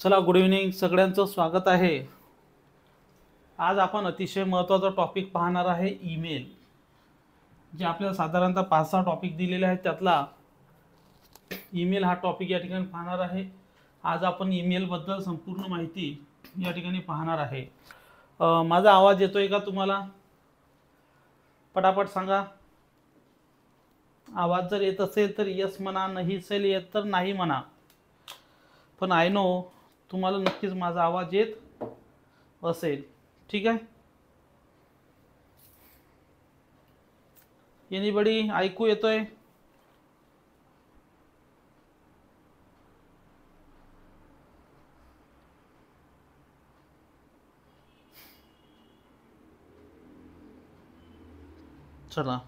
चला good evening सगळ्यांचं स्वागत आहे. आज आपण अतिशय महत्त्वाचा टॉपिक पाहणार आहे ईमेल जे आपल्याला साधारणतः पाच सहा टॉपिक दिलेले आहेत त्यातला ईमेल हा टॉपिक या ठिकाणी पाहणार आहे. आज आपण ईमेलबद्दल संपूर्ण माहिती या ठिकाणी पाहणार आहे. माझा आवाज येतोय का तुम्हाला? पटापट सांगा. आवाज जर येत असेल तर यस म्हणा नाही असेल येत तर नाही म्हणा. पण आय नो तुम्हाला नक्कीच माझा आवाज येत असेल. ठीक आहे? एनीबडी ऐकू येतोय? चला.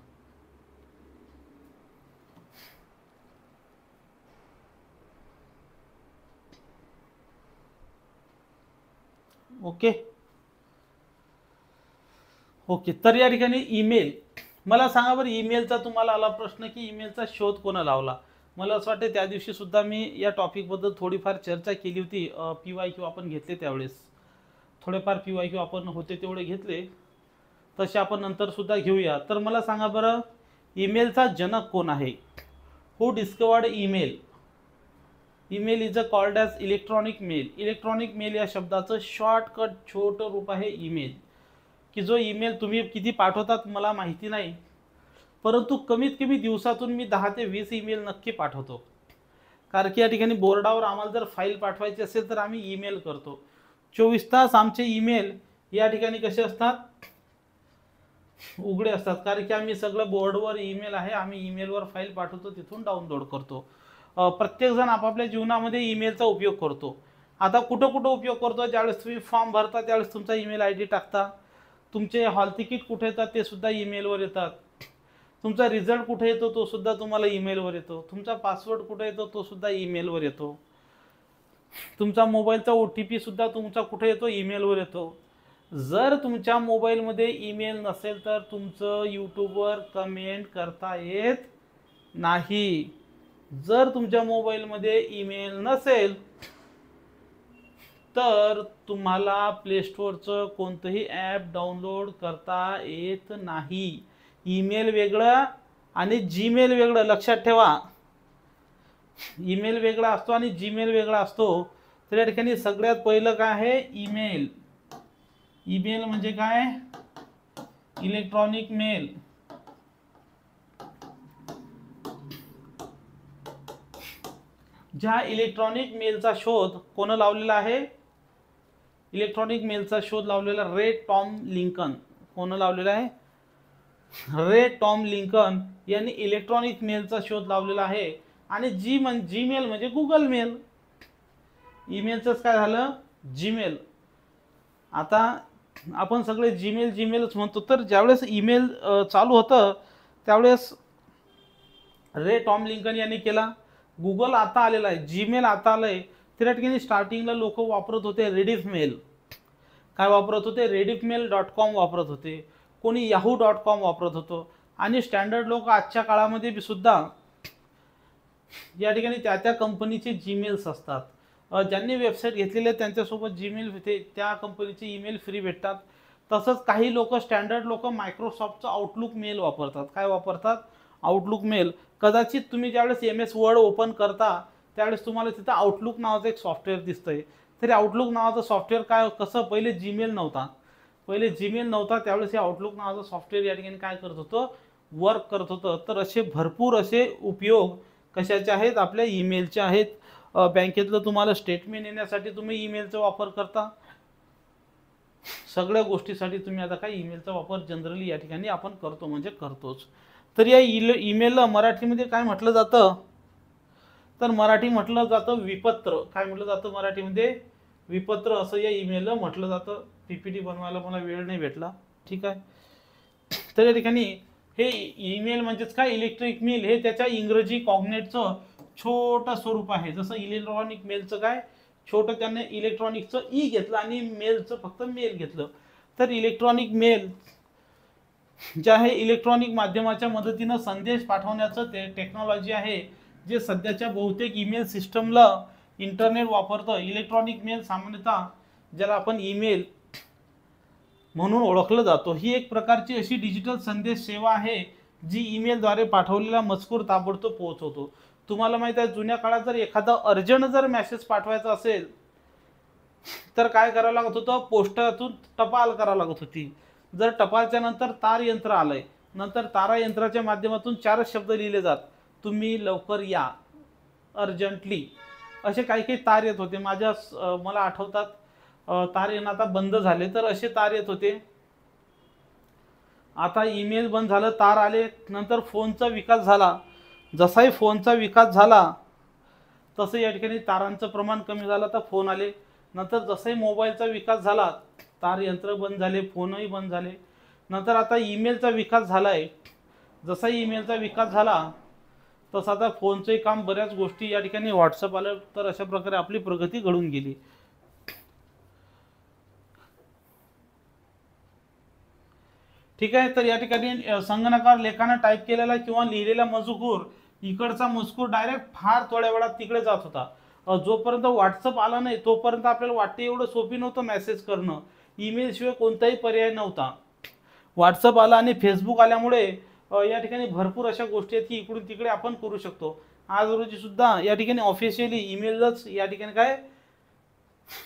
ओके. ओके तर या ठिकाणी ईमेल. मला सांगा बरं ईमेलचा तुम्हाला आला प्रश्न की ईमेलचा शोध कोणा लावला? मला असं वाटतं त्या दिवशी सुद्धा मी या टॉपिकबद्दल थोडीफार चर्चा केली होती पी वाय क्यू आपण घेतले त्यावेळेस. थोडेफार पी वाय क्यू आपण होते तेवढे घेतले. तसे आपण नंतर सुद्धा घेऊया. तर मला सांगा बरं ईमेलचा जनक कोण आहे? Who discovered email email is a called as electronic mail electronic mail या शब्दाचं शॉर्टकट छोटं रूप आहे ईमेल की जो ईमेल तुम्ही किती पाठवतात मला माहिती नाही. परंतु कमीत कमी दिवसातून मी दहा ते वीस ईमेल नक्की पाठवतो. कारण की या ठिकाणी बोर्डावर आम्हाला जर फाईल पाठवायची असेल तर आम्ही ईमेल करतो. चोवीस तास आमचे ईमेल या ठिकाणी कसे असतात? उघडे असतात. कारण की आम्ही सगळं बोर्डवर ईमेल आहे. आम्ही ईमेलवर फाईल पाठवतो तिथून डाउनलोड करतो. प्रत्येकजण आपापल्या जीवनामध्ये ईमेलचा उपयोग करतो. आता कुठं कुठं उपयोग करतो ज्यावेळेस तुम्ही फॉर्म भरता त्यावेळेस तुमचा ईमेल आय डी टाकता. तुमचे हॉल तिकीट कुठे येतात ते सुद्धा ईमेलवर येतात. तुमचा रिझल्ट कुठे येतो तो सुद्धा तुम्हाला ईमेलवर येतो. तुमचा पासवर्ड कुठे येतो तो सुद्धा ईमेलवर येतो. तुमचा मोबाईलचा ओ टी पी सुद्धा तुमचा कुठे येतो ईमेलवर येतो. जर तुमच्या मोबाईलमध्ये ईमेल नसेल तर तुमचं यूट्यूबवर कमेंट करता येत नाही. जर तुमच्या मोबाईलमध्ये ईमेल नसेल तर तुम्हाला प्ले स्टोअरचं कोणतंही ॲप डाउनलोड करता येत नाही. ईमेल वेगळं आणि जीमेल वेगळं. लक्षात ठेवा. ईमेल वेगळा असतो आणि जीमेल वेगळा असतो. तर या ठिकाणी सगळ्यात पहिलं काय आहे? ईमेल. ईमेल म्हणजे काय? Electronic mail. ज्या इलेक्ट्रॉनिक मेलचा शोध कोण लावलेला आहे? इलेक्ट्रॉनिक मेलचा शोध लावलेला रे टॉम लिंकन. कोण लावलेला आहे? रे टॉम लिंकन यांनी इलेक्ट्रॉनिक मेलचा शोध लावलेला आहे. आणि जी म्हण जीमेल म्हणजे गुगल मेल ईमेलचंच काय झालं? जीमेल आता आपण सगळे जीमेल जीमेलच म्हणतो. तर ज्यावेळेस ईमेल चालू होतं त्यावेळेस रे टॉम लिंकन यांनी केला. गुगल आता आलेला आहे जीमेल आता आलं आहे त्या ठिकाणी स्टार्टिंगला लोक वापरत होते रेडिफ मेल काय वापरत होते? रेडिफ मेल डॉट कॉम वापरत होते. कोणी याहू डॉट कॉम वापरत होतं. आणि स्टँडर्ड लोक आजच्या काळामध्ये बी सुद्धा या ठिकाणी त्या त्या कंपनीचे जीमेल्स असतात. ज्यांनी वेबसाईट घेतलेले आहे त्यांच्यासोबत जीमेल ते त्या कंपनीचे ईमेल फ्री भेटतात. तसंच काही लोक स्टँडर्ड लोक मायक्रोसॉफ्टचं आउटलुक मेल वापरतात. काय वापरतात? आउटलुक मेल कदाचित तुम्ही ज्यावेळेस एम एस वर्ड ओपन करता त्यावेळेस तुम्हाला तिथं आउटलुक नावाचं एक सॉफ्टवेअर दिसतंय. तरी आउटलुक नावाचं सॉफ्टवेअर काय कसं? पहिले जीमेल नव्हता. पहिले जीमेल नव्हता त्यावेळेस हे आउटलुक नावाचं सॉफ्टवेअर या ठिकाणी काय करत होतं? वर्क करत होतं. तर असे भरपूर असे उपयोग कशाचे आहेत? आपल्या ईमेलचे आहेत. बँकेतलं तुम्हाला स्टेटमेंट येण्यासाठी तुम्ही ईमेलचा वापर करता. सगळ्या गोष्टीसाठी तुम्ही आता काय ईमेलचा वापर जनरली या ठिकाणी आपण करतो म्हणजे करतोच. तर या इल ईमेलला मराठीमध्ये काय म्हटलं जातं? तर मराठी म्हटलं जातं विपत्र. काय म्हटलं जातं मराठीमध्ये? विपत्र असं या ईमेलला म्हटलं जातं. पी पी टी बनवायला मला वेळ नाही भेटला. ठीक आहे? तर या ठिकाणी हे ईमेल म्हणजेच काय? इलेक्ट्रिक मेल हे त्याच्या इंग्रजी कॉग्नेटचं छोटं स्वरूप आहे. जसं इलेक्ट्रॉनिक मेलचं काय? छोटं त्याने इलेक्ट्रॉनिकचं ई e घेतलं आणि मेलचं फक्त मेल घेतलं. तर इलेक्ट्रॉनिक मेल जे आहे इलेक्ट्रॉनिक माध्यमाच्या मदतीनं संदेश पाठवण्याचं ते टेक्नॉलॉजी आहे जे सध्याच्या बहुतेक ईमेल सिस्टमला इंटरनेट वापरतं. इलेक्ट्रॉनिक मेल सामान्यतः ज्याला आपण ईमेल म्हणून ओळखलं जातो. ही एक प्रकारची अशी डिजिटल संदेश सेवा आहे जी ईमेलद्वारे पाठवलेला मजकूर ताबडतोब पोहोचवतो. तुम्हाला माहीत आहे जुन्या काळात जर एखादा अर्जंट जर मेसेज पाठवायचा असेल तर काय करावं लागत होतं? पोस्टातून टपाल करावं लागत होती. जर टपालच्या नंतर तार यंत्र आलंय नंतर तारा यंत्राच्या माध्यमातून चारच शब्द लिहिले जात तुम्ही लवकर या. अर्जंटली असे काही काही तार येत होते. माझ्या मला आठवतात तार येणं आता बंद झाले तर असे तार येत होते. आता ईमेल बंद झालं तार आले नंतर फोनचा विकास झाला. जसाही फोनचा विकास झाला तसं या ठिकाणी तारांचं प्रमाण कमी झालं तर फोन आले. नंतर जसाही मोबाईलचा विकास झाला तार यंत्र बंद झाले फोनही बंद झाले. नंतर आता ईमेलचा विकास झाला आहे जसा ईमेलचा विकास झाला तसं आता फोनचंही काम बऱ्याच गोष्टी या ठिकाणी व्हॉट्सअप आलं तर अशा प्रकारे आपली प्रगती घडून गेली. ठीक आहे तर या ठिकाणी संगणकार संगणकावर लेखानं टाईप केलेला किंवा लिहिलेला मजकूर इकडचा मजकूर डायरेक्ट फार थोड्या वेळात तिकडे जात होता. जोपर्यंत व्हॉट्सअप आला नाही तोपर्यंत आपल्याला वाटते एवढं सोपी नव्हतं मेसेज करणं. ईमेलशिवाय कोणताही पर्याय नव्हता. व्हॉट्सअप आला आणि फेसबुक आल्यामुळे या ठिकाणी भरपूर अशा गोष्टी आहेत की इकडून तिकडे आपण करू शकतो. आज रोजीसुद्धा या ठिकाणी ऑफिशियली ईमेलच या ठिकाणी काय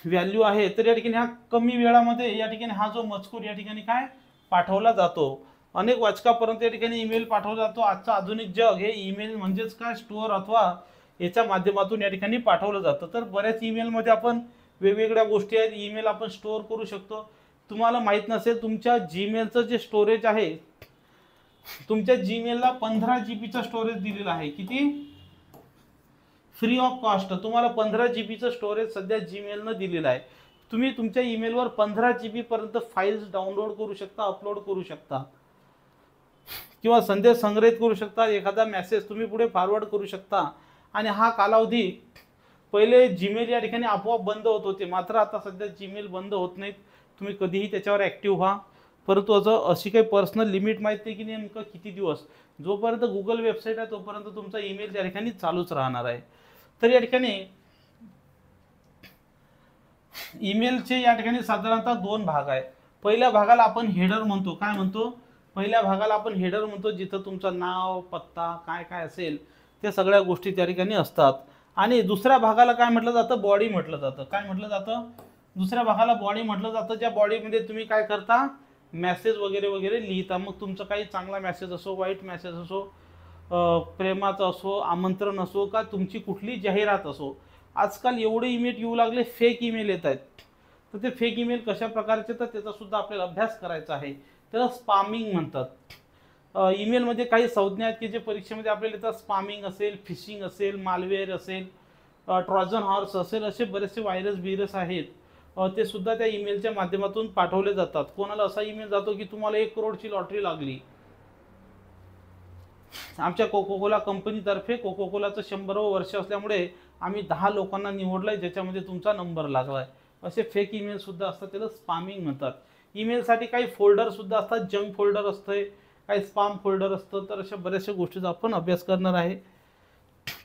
व्हॅल्यू आहे. तर या ठिकाणी हा कमी वेळामध्ये या ठिकाणी हा जो मजकूर या ठिकाणी काय पाठवला जातो. अनेक वाचकापर्यंत या ठिकाणी ईमेल पाठवला जातो. आजचं आधुनिक जग हे ईमेल म्हणजेच काय? स्टोअर अथवा याच्या माध्यमातून या ठिकाणी पाठवलं जातं. तर बऱ्याच ईमेलमध्ये आपण वेगवेगळ्या गोष्टी आहेत. ईमेल आपण स्टोअर करू शकतो. तुम्हाला माहीत नसेल तुमच्या जीमेलचं जे स्टोरेज आहे तुमच्या जीमेलला पंधरा जी बीचा स्टोरेज दिलेला आहे. किती? फ्री ऑफ कॉस्ट तुम्हाला पंधरा जी बीचं स्टोरेज सध्या जीमेलनं दिलेलं आहे. तुम्ही तुमच्या ईमेलवर पंधरा जी बीपर्यंत फाईल्स डाउनलोड करू शकता अपलोड करू शकता. किंवा संदेश संग्रहित करू शकता. एखादा मेसेज तुम्ही पुढे फॉरवर्ड करू शकता. आणि हा कालावधी पहिले जीमेल या ठिकाणी आपोआप बंद होत होते. मात्र आता सध्या जीमेल बंद होत नाहीत. तुम्ही कधीही त्याच्यावर ॲक्टिव्ह व्हा. परंतु असं अशी काही पर्सनल लिमिट माहीत नाही की नेमकं किती दिवस? जोपर्यंत गुगल वेबसाईट आहे तोपर्यंत तुमचा ईमेल त्या ठिकाणी चालूच राहणार आहे. तर या ठिकाणी ईमेलचे या ठिकाणी साधारणतः दोन भाग आहे पहिल्या भागाला आपण हेडर म्हणतो. काय म्हणतो? पहिल्या भागाला आपण हेडर म्हणतो जिथं तुमचं नाव पत्ता काय काय असेल त्या सगळ्या गोष्टी त्या ठिकाणी असतात. आणि दुसऱ्या भागाला काय म्हटलं जातं? बॉडी म्हटलं जातं. काय म्हटलं जातं? दुसऱ्या भागाला बॉडी म्हटलं जातं ज्या बॉडीमध्ये तुम्ही काय करता? मेसेज वगैरे वगैरे लिहिता. मग तुमचं काही चांगला मेसेज असो वाईट मेसेज असो प्रेमाचं असो आमंत्रण असो का तुमची कुठली जाहिरात असो. आजकाल एवढे ईमेल येऊ लागले फेक ईमेल येत आहेत. तर ते फेक ईमेल कशा प्रकारचे? तर त्याचासुद्धा आपल्याला अभ्यास करायचा आहे. त्याला स्पामिंग म्हणतात. ईमेलमध्ये काही संज्ञा आहेत की जे परीक्षेमध्ये आपल्याला येतात स्पामिंग असेल फिशिंग असेल मालवेअर असेल ट्रॉजन हॉर्स असेल असे बरेचसे व्हायरस बिरस आहेत. ते सुद्धा त्या ईमेलच्या माध्यमातून पाठवले जातात. कोणाला असा ईमेल जातो की तुम्हाला एक करोडची लॉटरी लागली. आमच्या कोको कोला कंपनीतर्फे कोको कोलाचं शंभरावं वर्ष असल्यामुळे आम्ही दहा लोकांना निवडलंय ज्याच्यामध्ये तुमचा नंबर लागलाय. असे फेक ईमेल सुद्धा असतात त्याला स्पामिंग म्हणतात. ईमेलसाठी काही फोल्डर सुद्धा असतात जंक फोल्डर असतंय. काही स्पाम फोल्डर असतं तर अशा बऱ्याचशा गोष्टीचा आपण अभ्यास करणार आहे.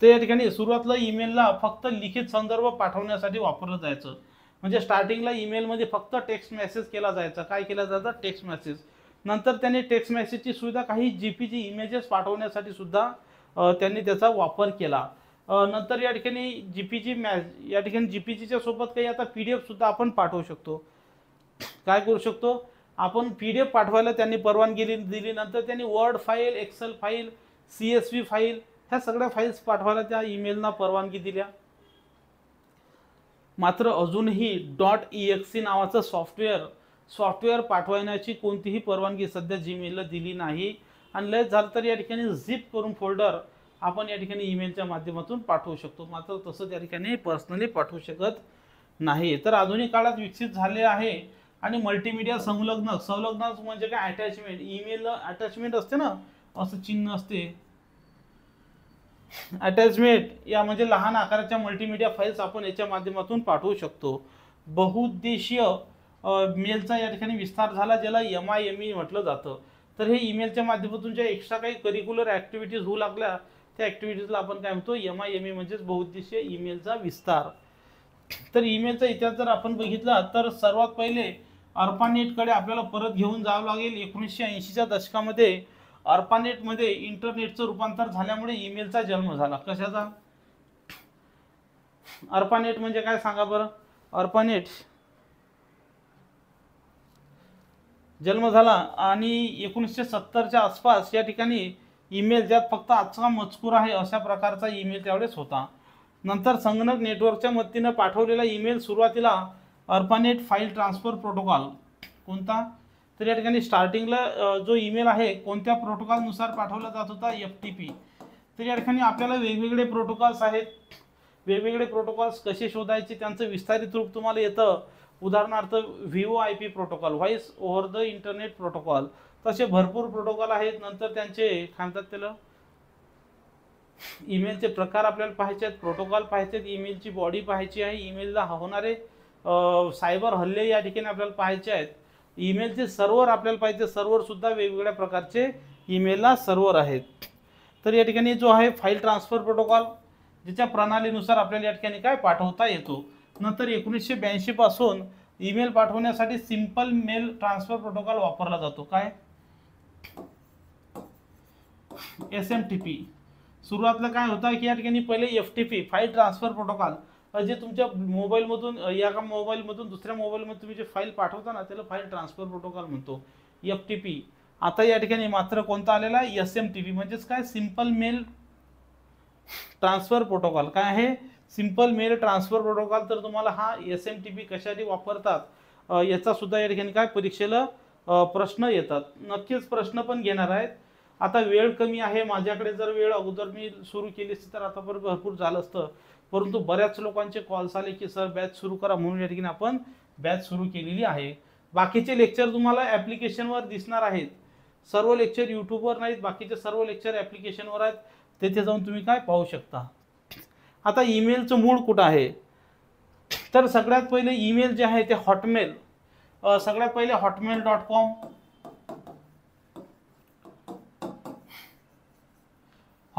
तर या ठिकाणी सुरुवातला ईमेलला फक्त लिखित संदर्भ पाठवण्यासाठी वापरलं जायचं. म्हणजे स्टार्टिंगला ईमेलमध्ये फक्त टेक्स्ट मेसेज केला जायचा. काय केला जायचा? टेक्स्ट मेसेज नंतर त्यांनी टेक्स्ट मेसेजची सुविधा काही जी पी जी इमेजेस पाठवण्यासाठी सुद्धा त्यांनी त्याचा वापर केला. नंतर या ठिकाणी जी पी जी मॅ या ठिकाणी जी पी जीच्या सोबत काही आता पी डी एफ सुद्धा आपण पाठवू शकतो. काय करू शकतो? आपण पी डी एफ पाठवायला त्यांनी परवानगी दिली नंतर त्यांनी word file excel file C S V file ह्या सगळ्या फाईल्स पाठवायला त्या ईमेलना परवानगी दिल्या. मात्र अजूनही डॉट ई एक्स सी नावाचं सॉफ्टवेअर सॉफ्टवेअर पाठवण्याची कोणतीही परवानगी सध्या जीमेलला दिली नाही. आणि लय झालं तर या ठिकाणी झिप करून फोल्डर आपण या ठिकाणी ईमेलच्या माध्यमातून पाठवू शकतो. मात्र तसं त्या ठिकाणी पर्सनली पाठवू शकत नाही. तर आधुनिक काळात विकसित झाले आहे आणि मल्टीमीडिया संलग्न संलग्न म्हणजे काय? अटॅचमेंट ईमेल अटॅचमेंट असते ना? असं चिन्ह असते. अटॅचमेंट या म्हणजे लहान आकाराच्या मल्टीमीडिया फाईल्स आपण याच्या माध्यमातून पाठवू शकतो. बहुउद्देशीय मेलचा या ठिकाणी विस्तार झाला ज्याला एम आय एम ई म्हटलं जातं. तर हे ईमेलच्या माध्यमातून ज्या एक्स्ट्रा काही करिक्युलर ॲक्टिव्हिटीज होऊ लागल्या त्या ॲक्टिव्हिटीजला आपण काय म्हणतो? एम आय एम ई म्हणजेच बहुउद्देशीय ईमेलचा विस्तार. तर ईमेलचा इतिहास जर आपण बघितला तर सर्वात पहिले अर्पानेटकडे आपल्याला परत घेऊन जावं लागेल. एकोणीसशे ऐंशीच्या दशकामध्ये अर्पानेटमध्ये इंटरनेटचं रूपांतर झाल्यामुळे ईमेलचा जन्म झाला. कशाचा? अर्पानेट म्हणजे काय सांगा बरं? अर्पानेट जन्म झाला आणि एकोणीसशे सत्तरच्या आसपास या ठिकाणी ईमेल ज्यात फक्त आजचा मजकूर आहे अशा प्रकारचा ईमेल त्यावेळेस होता. नंतर संगणक नेटवर्कच्या मदतीनं पाठवलेला ईमेल सुरुवातीला अर्पानेट फाईल ट्रान्सफर प्रोटोकॉल. कोणता? तर या ठिकाणी स्टार्टिंगला जो ईमेल आहे कोणत्या प्रोटोकॉलनुसार पाठवला जात होता? एफ टी पी तर या ठिकाणी आपल्याला वेगवेगळे प्रोटोकॉल्स आहेत. वेगवेगळे प्रोटोकॉल्स कसे शोधायचे त्यांचं विस्तारित रूप तुम्हाला येतं. उदाहरणार्थ V O I P protocol voice over the internet protocol. तसे भरपूर प्रोटोकॉल आहेत. नंतर त्यांचे काय म्हणतात त्याला? ईमेलचे प्रकार आपल्याला पाहायचे आहेत. प्रोटोकॉल पाहायचे आहेत. ईमेलची बॉडी पाहायची आहे. ईमेलला होणारे सायबर हल्ले या ठिकाणी आपल्याला पाहायचे आहेत. ईमेलचे सर्व्हर आपल्याला पाहिजे सर्व्हरसुद्धा वेगवेगळ्या प्रकारचे ईमेलला सर्व्हर आहेत. तर या ठिकाणी जो आहे फाईल ट्रान्सफर प्रोटोकॉल ज्याच्या प्रणालीनुसार आपल्याला या ठिकाणी काय पाठवता येतो? नंतर एकोणीसशे ब्याऐंशीपासून ईमेल पाठवण्यासाठी सिंपल मेल ट्रान्सफर प्रोटोकॉल वापरला जातो. काय? एस एम टी पी सुरुवातीला काय होतं की या ठिकाणी पहिले F T P file transfer protocol जे तुमच्या मोबाईलमधून एका या का मोबाईलमधून दुसऱ्या मोबाईलमध्ये तुम्ही जे फाईल पाठवता ना त्याला फाईल ट्रान्सफर प्रोटोकॉल म्हणतो एफ टी पी आता या ठिकाणी मात्र कोणता आलेला आहे? एस एम टी पी म्हणजेच काय? सिंपल मेल ट्रान्सफर प्रोटोकॉल काय आहे? सिंपल मेल ट्रान्सफर प्रोटोकॉल तर तुम्हाला हा एस एम टी पी कशासाठी वापरतात? याचा सुद्धा या ठिकाणी काय? परीक्षेला प्रश्न येतात. नक्कीच प्रश्न पण घेणार आहेत. आता वेळ कमी आहे. माझ्याकडे जर वेळ अगोदर मी सुरू केली असती तर आतापर्यंत भरपूर झालं असतं. परंतु बऱ्याच लोकांचे कॉल्स आले की सर बॅच सुरू करा म्हणून या ठिकाणी आपण बॅच सुरू केलेली आहे. बाकीचे लेक्चर तुम्हाला ॲप्लिकेशनवर दिसणार आहेत. सर्व लेक्चर यूट्यूबवर नाहीत बाकीचे सर्व लेक्चर ॲप्लिकेशनवर आहेत. तेथे जाऊन तुम्ही काय पाहू शकता? आता ईमेलचं मूळ कुठं आहे? तर सगळ्यात पहिले ईमेल जे आहे ते हॉटमेल सगळ्यात पहिले Hotmail dot com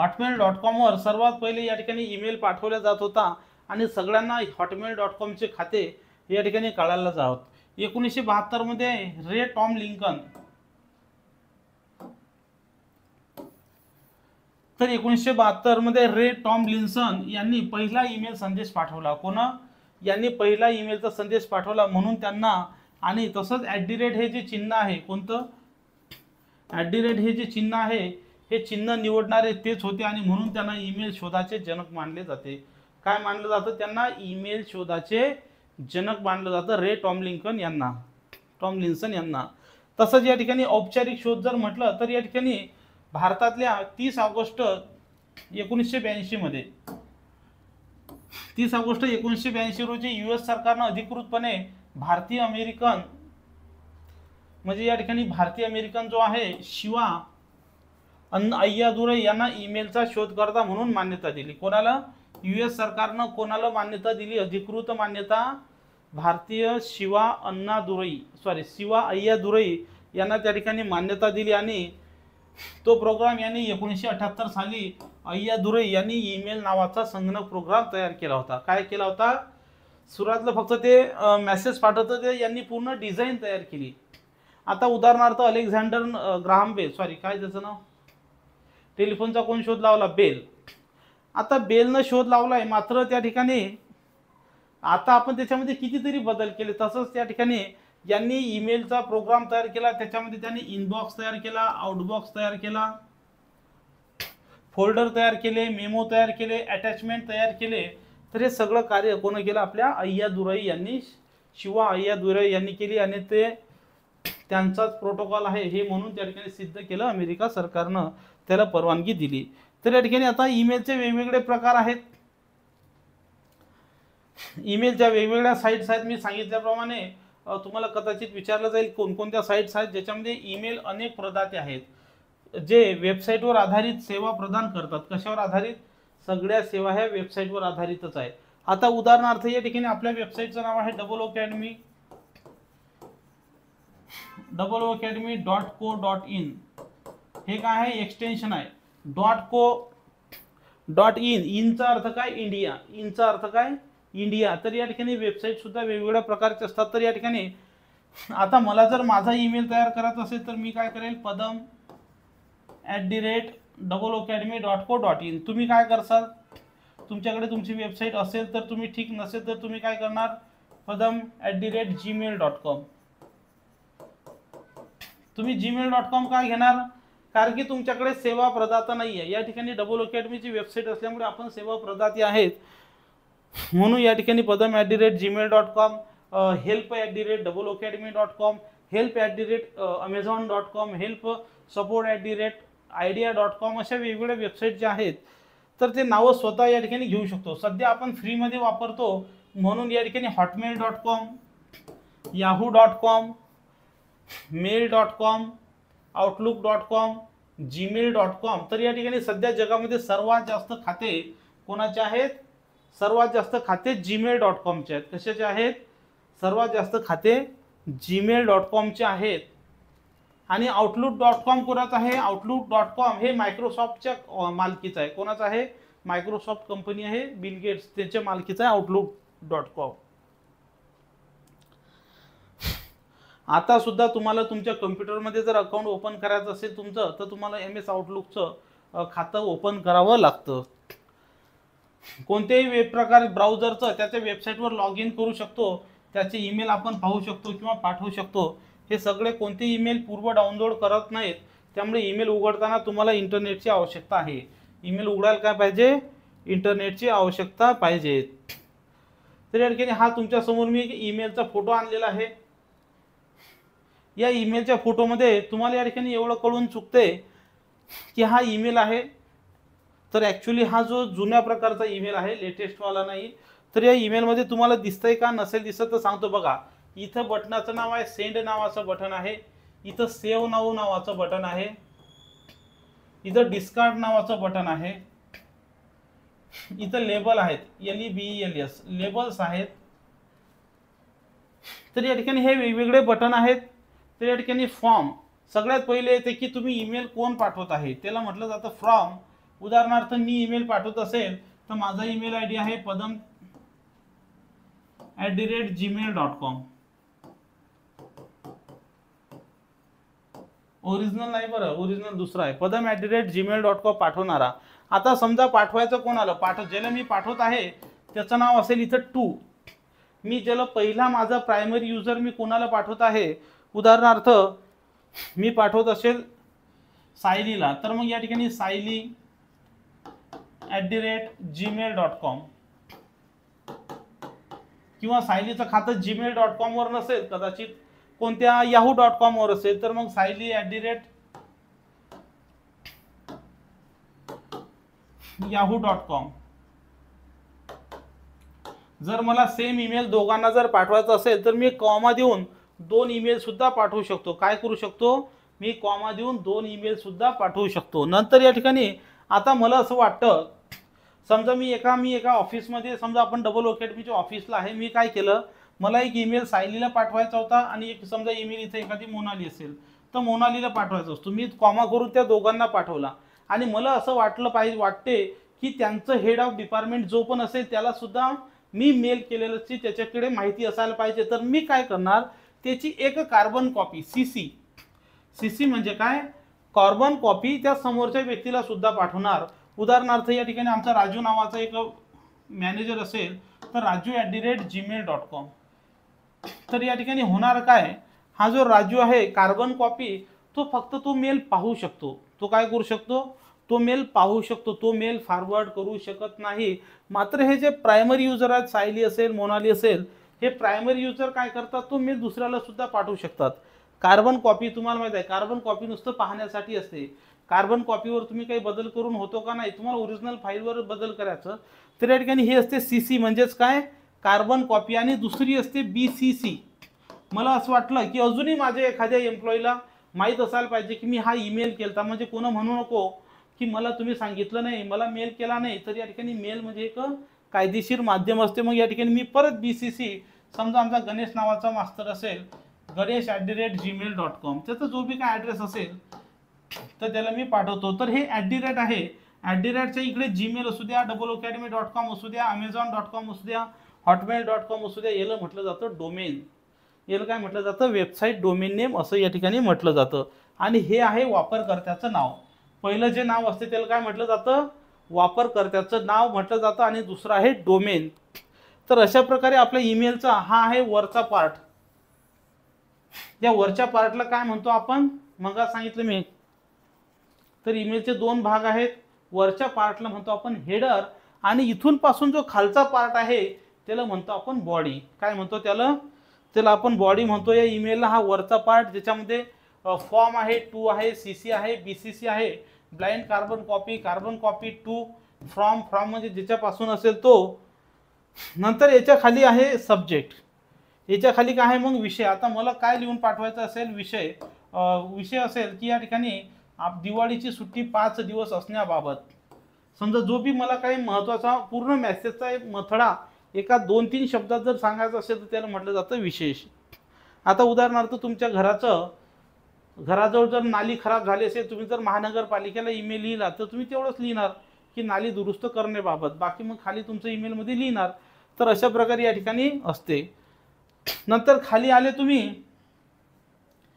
Hotmail dot कॉमवर सर्वात पहिले या ठिकाणी ईमेल पाठवला जात होता आणि सगळ्यांना हॉटमेल डॉट कॉमचे खाते या ठिकाणी कळायला जावत एकोणीसशे बहात्तरमध्ये रे टॉम लिंकन. तर एकोणीसशे बहात्तरमध्ये रे टॉम लिन्सन यांनी पहिला ईमेल संदेश पाठवला. कोण? यांनी पहिला ईमेलचा संदेश पाठवला म्हणून त्यांना आणि तसंच ॲट दी रेट हे जे चिन्ह आहे कोणतं? ॲट दी रेट हे जे चिन्ह आहे हे चिन्ह निवडणारे तेच होते आणि म्हणून त्यांना ईमेल शोधाचे जनक मानले जाते. काय मानलं जातं? त्यांना ईमेल शोधाचे जनक मानलं जातं. रे टॉम लिंकन यांना. टॉमलिन्सन यांना. तसंच या ठिकाणी औपचारिक शोध जर म्हटलं तर या ठिकाणी भारतातल्या तीस ऑगस्ट एकोणीसशे ब्याऐंशीमध्ये तीस ऑगस्ट एकोणीसशे ब्याऐंशी रोजी यू एस सरकारनं अधिकृतपणे भारतीय अमेरिकन म्हणजे या ठिकाणी भारतीय अमेरिकन जो आहे शिवा अन्न अय्यादुरे यांना ईमेलचा शोधकर्ता म्हणून मान्यता दिली. कोणाला? यू एस सरकारनं कोणाला मान्यता दिली? अधिकृत मान्यता भारतीय शिवा अण्णादुरई सॉरी शिवा अय्यादुरई यांना त्या ठिकाणी मान्यता दिली आणि तो प्रोग्राम यांनी एकोणीसशे अठ्याहत्तर साली अय्यादुरई यांनी ईमेल नावाचा संगणक प्रोग्राम तयार केला होता. काय केला होता? सुरुवातीला फक्त ते मेसेज पाठवतं ते यांनी पूर्ण डिझाईन तयार केली. आता उदाहरणार्थ अलेक्झांडर ग्राहम बेल सॉरी काय त्याचं नाव? टेलिफोनचा कोण शोध लावला? बेल. आता बेलनं शोध लावलाय मात्र त्या ठिकाणी आता आपण त्याच्यामध्ये कितीतरी बदल केले. तसंच त्या ठिकाणी यांनी ईमेलचा प्रोग्राम तयार केला त्याच्यामध्ये त्यांनी इनबॉक्स तयार केला आउटबॉक्स तयार केला फोल्डर तयार केले मेमो तयार केले अटॅचमेंट तयार केले. तर हे सगळं कार्य कोण केलं? आपल्या अय्यादुरई यांनी शिवा अय्यादुरई यांनी केली आणि ते त्यांचाच प्रोटोकॉल आहे हे म्हणून त्या ठिकाणी सिद्ध केलं अमेरिका सरकारनं. त्याला परवानगी दिली. तर या ठिकाणी आता ईमेलचे वेगवेगळे प्रकार आहेत. ईमेलच्या वेगवेगळ्या साईट्स आहेत. मी सांगितल्याप्रमाणे तुम्हाला कदाचित विचारलं जाईल कोणकोणत्या साईट्स आहेत ज्याच्यामध्ये ईमेल अनेक प्रदाते आहेत. जे वेबसाईटवर आधारित सेवा प्रदान करतात. कशावर आधारित? सगळ्या सेवा ह्या वेबसाईटवर आधारितच आहे आता उदाहरणार्थ या ठिकाणी आपल्या वेबसाईटचं नाव आहे double academy double academy dot co dot in. हे काय आहे एक्सटेन्शन आहे. डॉट को डॉट इन इनचा अर्थ काय? इंडिया इनचा अर्थ काय? इंडिया तर या ठिकाणी वेबसाईटसुद्धा वेगवेगळ्या प्रकारचे असतात. तर या ठिकाणी आता मला जर माझा ईमेल तयार करायचा असेल तर मी काय करेल? Padam at the rate double academy dot co dot in तुम्ही काय करसाल? तुमच्याकडे तुमची वेबसाईट असेल तर तुम्ही ठीक नसेल तर तुम्ही काय करणार? Padam at the rate Gmail dot com तुम्ही जीमेल डॉट कॉम काय घेणार? कारण की तुमच्याकडे सेवा प्रदाता नाही आहे या ठिकाणी डबल अकॅडमीची वेबसाईट असल्यामुळे आपण सेवा प्रदाते आहेत. म्हणून या ठिकाणी Padam at the rate Gmail dot com help at the rate double academy dot com help at the rate Amazon dot com help support at the rate Idea dot com अशा वेगवेगळ्या वेबसाईट ज्या आहेत तर ते नावं स्वतः या ठिकाणी घेऊ शकतो. सध्या आपण फ्रीमध्ये वापरतो. म्हणून या ठिकाणी Hotmail dot com Yahoo dot com mail dot com Outlook dot com Gmail dot com तर या ठिकाणी सध्या जगामध्ये सर्वात जास्त खाते कोणाचे आहेत? सर्वात जास्त खाते जीमेल डॉट कॉमचे आहेत. कशाचे आहेत? सर्वात जास्त खाते जीमेल डॉट कॉमचे आहेत. आणि आउटलुक डॉट कॉम कोणाचं आहे? आउटलुक डॉट कॉम हे मायक्रोसॉफ्टच्या मालकीचं आहे. कोणाचं आहे? मायक्रोसॉफ्ट कंपनी आहे. बिल गेट्स त्याच्या मालकीचं आहे. आउटलुक डॉट कॉम आता सुद्धा तुम्हाला तुमच्या कम्प्युटरमध्ये जर अकाउंट ओपन करायचं असेल तुमचं तर तुम्हाला एम एस आउटलुकचं खातं ओपन करावं लागतं. कोणत्याही वेब प्रकार ब्राउझरचं त्याच्या वेबसाईटवर लॉग इन करू शकतो. त्याचे ईमेल आपण पाहू शकतो किंवा पाठवू शकतो. हे सगळे कोणते ईमेल पूर्व डाउनलोड करत नाहीत. त्यामुळे ईमेल उघडताना तुम्हाला इंटरनेटची आवश्यकता आहे. ईमेल उघडायला काय पाहिजे? इंटरनेटची आवश्यकता पाहिजे. तर या ठिकाणी हा तुमच्यासमोर मी एक ईमेलचा फोटो आणलेला आहे. या ईमेलच्या फोटोमध्ये तुम्हाला या ठिकाणी एवढं कळून चुकते की हा ईमेल आहे. तर ॲक्च्युली हा जो जुन्या प्रकारचा ईमेल आहे लेटेस्टवाला नाही. तर या ईमेलमध्ये तुम्हाला दिसतंय का नसेल दिसत तर सांगतो बघा. इथं बटनाचं नाव आहे सेंड नावाचं बटन आहे. इथं सेव्ह नाव नावाचं बटन आहे. इथं डिस्कार्ड नावाचं बटन आहे. इथं लेबल आहेत L E B L S labels आहेत. तर या ठिकाणी हे वेगवेगळे बटन आहेत. तर या ठिकाणी फॉर्म सगळ्यात पहिले येते की तुम्ही ईमेल कोण पाठवत आहे? त्याला म्हटलं जातं फ्रॉम उदाहरणार्थ मी ईमेल पाठवत असेल तर माझा ईमेल आय डी आहे Padam at the rate Gmail dot com original नाही बरं ओरिजिनल दुसरा आहे. Padam at the rate Gmail dot com पाठवणारा. आता समजा पाठवायचं कोणाला? पाठव ज्याला मी पाठवत आहे त्याचं नाव असेल इथं टू मी ज्याला पहिला माझा प्रायमरी युजर मी कोणाला पाठवत आहे? उदाहरणार्थ मी पाठवत असेल सायलीला तर मग या ठिकाणी Sayali at the rate Gmail dot com किंवा सायलीचं खातं जीमेल डॉट कॉमवर नसेल कदाचित कोणत्या याहू डॉट कॉमवर असेल तर मग Sayali at the rate Yahoo dot com जर मला सेम ईमेल दोघांना जर पाठवायचा असेल तर मी कॉमा देऊन दोन ईमेल सुद्धा पाठवू शकतो. काय करू शकतो? मी कॉमा देऊन दोन ईमेलसुद्धा पाठवू शकतो. नंतर या ठिकाणी आता मला असं वाटतं समजा मी एका मी एका ऑफिसमध्ये समजा आपण डबल अकॅडमीच्या ऑफिसला आहे मी काय केलं? मला एक ईमेल सायलीला पाठवायचा होता आणि एक समजा ईमेल इथे एखादी मोनाली असेल तर मोनालीला पाठवायचा असतो. मी कॉमा करून त्या दोघांना पाठवला. आणि मला असं वाटलं पाहिजे वाटते की त्यांचं हेड ऑफ डिपार्टमेंट जो पण असेल त्यालासुद्धा मी मेल केलेलंची त्याच्याकडे माहिती असायला पाहिजे. तर मी काय करणार? त्याची एक carbon copy C C C C म्हणजे काय? कार्बन कॉपी त्या समोरच्या व्यक्तीला सुद्धा पाठवणार. उदाहरणार्थ या ठिकाणी आमचा राजू नावाचा एक मॅनेजर असेल तर Raju at the rate Gmail dot com तर या ठिकाणी होणार काय? हा जो राजू आहे कार्बन कॉपी तो फक्त तो मेल पाहू शकतो. तो काय करू शकतो? तो मेल पाहू शकतो. तो मेल फॉरवर्ड करू शकत नाही. मात्र हे जे प्रायमरी युजर आहेत सायली असेल मोनाली असेल हे प्रायमरी युजर काय करतात? तो मी दुसऱ्याला सुद्धा पाठवू शकतात. कार्बन कॉपी तुम्हाला माहीत आहे कार्बन कॉपी नुसतं पाहण्यासाठी असते. कार्बन कॉपीवर तुम्ही काही बदल करून होतो का नाही तुम्हाला ओरिजिनल फाईलवर बदल करायचं. तर या ठिकाणी हे असते सी सी म्हणजेच काय? कार्बन कॉपी आणि दुसरी असते बी सी सी मला असं वाटलं की अजूनही माझ्या एखाद्या एम्प्लॉईला माहीत असायला पाहिजे की मी हा ईमेल केला म्हणजे कोणं म्हणू नको की मला तुम्ही सांगितलं नाही मला मेल केला नाही. तर या ठिकाणी मेल म्हणजे एक कायदेशीर माध्यम असते. मग या ठिकाणी मी परत बी सी सी समजा आमचा गणेश नावाचा मास्तर असेल Ganesh at the rate Gmail dot com त्याचा जो बी काय ॲड्रेस असेल तर त्याला मी पाठवतो. तर हे ॲट दी रेट आहे. ॲट दी रेटच्या इकडे जीमेल असू द्या डबल अकॅडमी डॉट कॉम असू द्या अमेझॉन डॉट कॉम असू द्या हॉटमेल डॉट कॉम असू द्या याला म्हटलं जातं डोमेन याला काय म्हटलं जातं? वेबसाईट डोमेन नेम असं या ठिकाणी म्हटलं जातं. आणि हे आहे वापरकर्त्याचं नाव. पहिलं जे नाव असते त्याला काय म्हटलं जातं? वापरकर्त्याचं नाव म्हटलं जातं आणि दुसरं आहे डोमेन तर अशा प्रकारे आपल्या ईमेलचा हा आहे वरचा पार्ट या वरच्या पार्टला काय म्हणतो आपण? मग सांगितलं मी. तर ईमेलचे दोन भाग आहेत. वरच्या पार्टला म्हणतो आपण हेडर आणि इथून पासून जो खालचा पार्ट आहे त्याला म्हणतो आपण बॉडी काय म्हणतो त्याला? त्याला आपण बॉडी म्हणतो. या ईमेलला हा वरचा पार्ट ज्याच्यामध्ये फॉर्म आहे टू आहे सी सी आहे बी सी सी आहे blind carbon copy carbon copy to from from म्हणजे ज्याच्यापासून असेल तो नंतर याच्या खाली आहे सब्जेक्ट याच्या खाली काय आहे मग विषय? आता मला काय लिहून पाठवायचा असेल विषय विषय असेल की या ठिकाणी आप दिवाळीची सुट्टी पाच दिवस असण्याबाबत. समजा जो बी मला काही महत्त्वाचा पूर्ण मेसेजचा एक मथडा एका दोन तीन शब्दात जर सांगायचं असेल तर त्याला म्हटलं जातं विशेष. आता उदाहरणार्थ तुमच्या घराचं घराजवळ जर नाली खराब झाली असेल तुम्ही जर महानगरपालिकेला ईमेल लिहिला तर तुम्ही तेवढंच लिहिणार. की नाली दुरुस्त करण्याबाबत. बाकी मग खाली तुमचं ईमेलमध्ये लिहिणार. तर अशा प्रकारे या ठिकाणी असते. नंतर खाली आले तुम्ही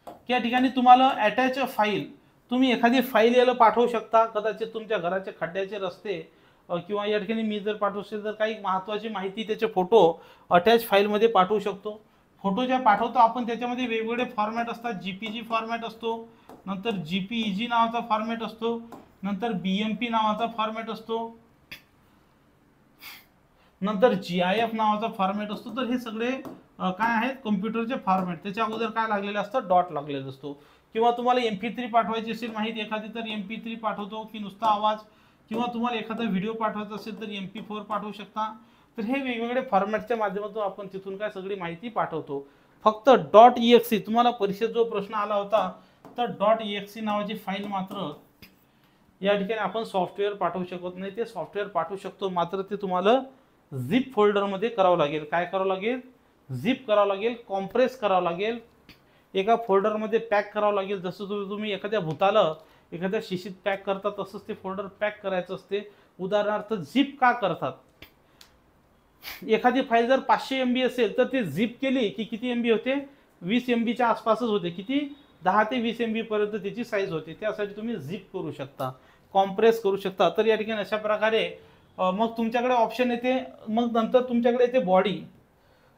की या ठिकाणी तुम्हाला अटॅच फाईल तुम्ही एखादी फाईल याला पाठवू शकता. कदाचित तुमच्या घराचे खड्ड्याचे रस्ते किंवा या ठिकाणी मी जर पाठवू असेल तर काही महत्त्वाची माहिती त्याचे फोटो अटॅच फाईलमध्ये पाठवू शकतो. फोटो ज्या पाठवतो आपण त्याच्यामध्ये वेगवेगळे फॉर्मॅट असतात. जी पी जी फॉर्मॅट असतो. नंतर जी पी ई जी नावाचा फॉर्मॅट असतो. नंतर बी एम पी नावाचा फॉर्मॅट असतो. नंतर जी आय एफ नावाचा फॉर्मॅट असतो. तर हे सगळे काय आहेत? कम्प्युटरचे फॉर्मॅट त्याच्या अगोदर काय लागलेलं असतं? डॉट लागलेलं असतो. किंवा तुम्हाला एम पी थ्री पाठवायची असेल माहिती एखादी तर एम पी थ्री पाठवतो की नुसता आवाज. किंवा तुम्हाला एखादा व्हिडिओ पाठवायचा असेल तर एम पी फोर पाठवू शकता. तर हे वेगवेगळे फॉर्मॅटच्या माध्यमातून आपण तिथून काय सगळी माहिती पाठवतो. फक्त डॉट ई एक्स सी तुम्हाला परीक्षेत जो प्रश्न आला होता तर डॉट ई एक्स सी नावाची फाईल मात्र या ठिकाणी आपण सॉफ्टवेअर पाठवू शकत नाही. ते सॉफ्टवेअर पाठवू शकतो मात्र ते तुम्हाला झिप फोल्डरमध्ये करावं लागेल. काय करावं लागेल? झिप करावं लागेल कॉम्प्रेस करावं लागेल. एका फोल्डरमध्ये पॅक करावं लागेल. जसं तुम्ही तुम्ही एखाद्या भूताला एखाद्या शिशीत पॅक करता तसंच ते फोल्डर पॅक करायचं असते. उदाहरणार्थ झिप का करतात? एखादी फाईल जर पाचशे एम बी असेल तर ते झिप केली की किती एम बी होते? वीस एम बीच्या आसपासच होते. किती? दहा ते वीस एम बीपर्यंत त्याची साईज होते. त्यासाठी तुम्ही झिप करू शकता. कॉम्प्रेस करू शकता. तर या ठिकाणी अशा प्रकारे मग तुमच्याकडे ऑप्शन येते. मग नंतर तुमच्याकडे येते बॉडी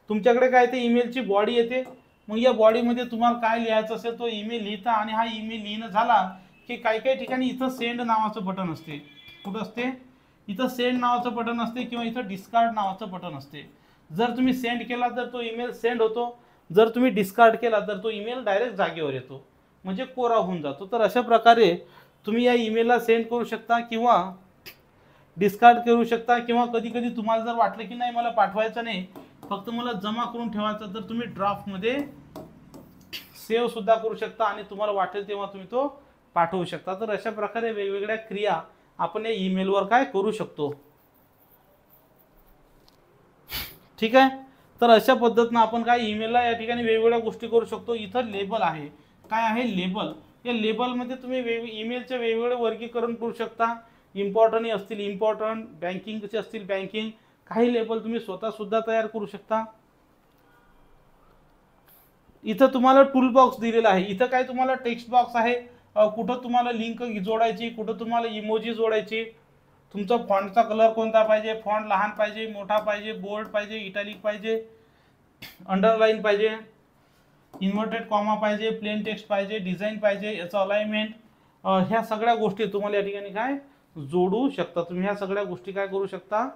तुमच्याकडे काय येते? ईमेलची बॉडी येते. मग या बॉडीमध्ये तुम्हाला काय लिहायचं असेल तो ईमेल लिहिता आणि हा ईमेल लिहिणं झाला की काही काही ठिकाणी इथं सेंड नावाचं बटन असते. कुठं असते? इथं सेंड नावाचं बटन असते किंवा इथं डिस्कार्ड नावाचं बटन असते. जर तुम्ही सेंड केला तर तो ईमेल सेंड होतो. जर तुम्ही डिस्कार्ड केला तर तो ईमेल डायरेक्ट जागेवर येतो. म्हणजे कोरा होऊन जातो. तर अशा प्रकारे तुम्ही या ईमेलला सेंड करू शकता किंवा डिस्कार्ड करू शकता किंवा कधी कधी तुम्हाला जर वाटलं की नाही मला पाठवायचं नाही फक्त मला जमा करून ठेवायचं तर तुम्ही ड्राफ्टमध्ये सेव्ह सुद्धा करू शकता आणि तुम्हाला वाटेल तेव्हा तुम्ही तो पाठवू शकता. तर अशा प्रकारे वेगवेगळ्या क्रिया आपण या ईमेलवर काय करू शकतो? ठीक आहे? तर अशा पद्धतीनं आपण काय ईमेलला या ठिकाणी वेगवेगळ्या गोष्टी करू शकतो. इथं लेबल आहे. काय आहे? लेबल या लेबलमध्ये तुम्ही वेग ईमेलचे वेगवेगळे वर्गीकरण करू शकता. इम्पॉर्टंट असतील इम्पॉर्टंट बँकिंगचे असतील बँकिंग काही लेबल तुम्ही स्वतःसुद्धा तयार करू शकता. इथं तुम्हाला टूल बॉक्स दिलेला आहे. इथं काय तुम्हाला टेक्स्ट बॉक्स आहे? कुठं तुम्हाला लिंक जोडायची कुठं तुम्हाला इमोजी जोडायची? तुमचा फॉन्टचा कलर कोणता पाहिजे? फॉन्ट लहान पाहिजे मोठा पाहिजे बोल्ड पाहिजे इटॅलिक पाहिजे अंडरलाईन पाहिजे. इन्व्हर्टेड कॉमा पाहिजे प्लेन टेक्स्ट पाहिजे डिझाईन पाहिजे याचं अलाइनमेंट ह्या सगळ्या गोष्टी तुम्हाला या ठिकाणी काय जोडू शकता. तुम्ही ह्या सगळ्या गोष्टी काय करू शकता?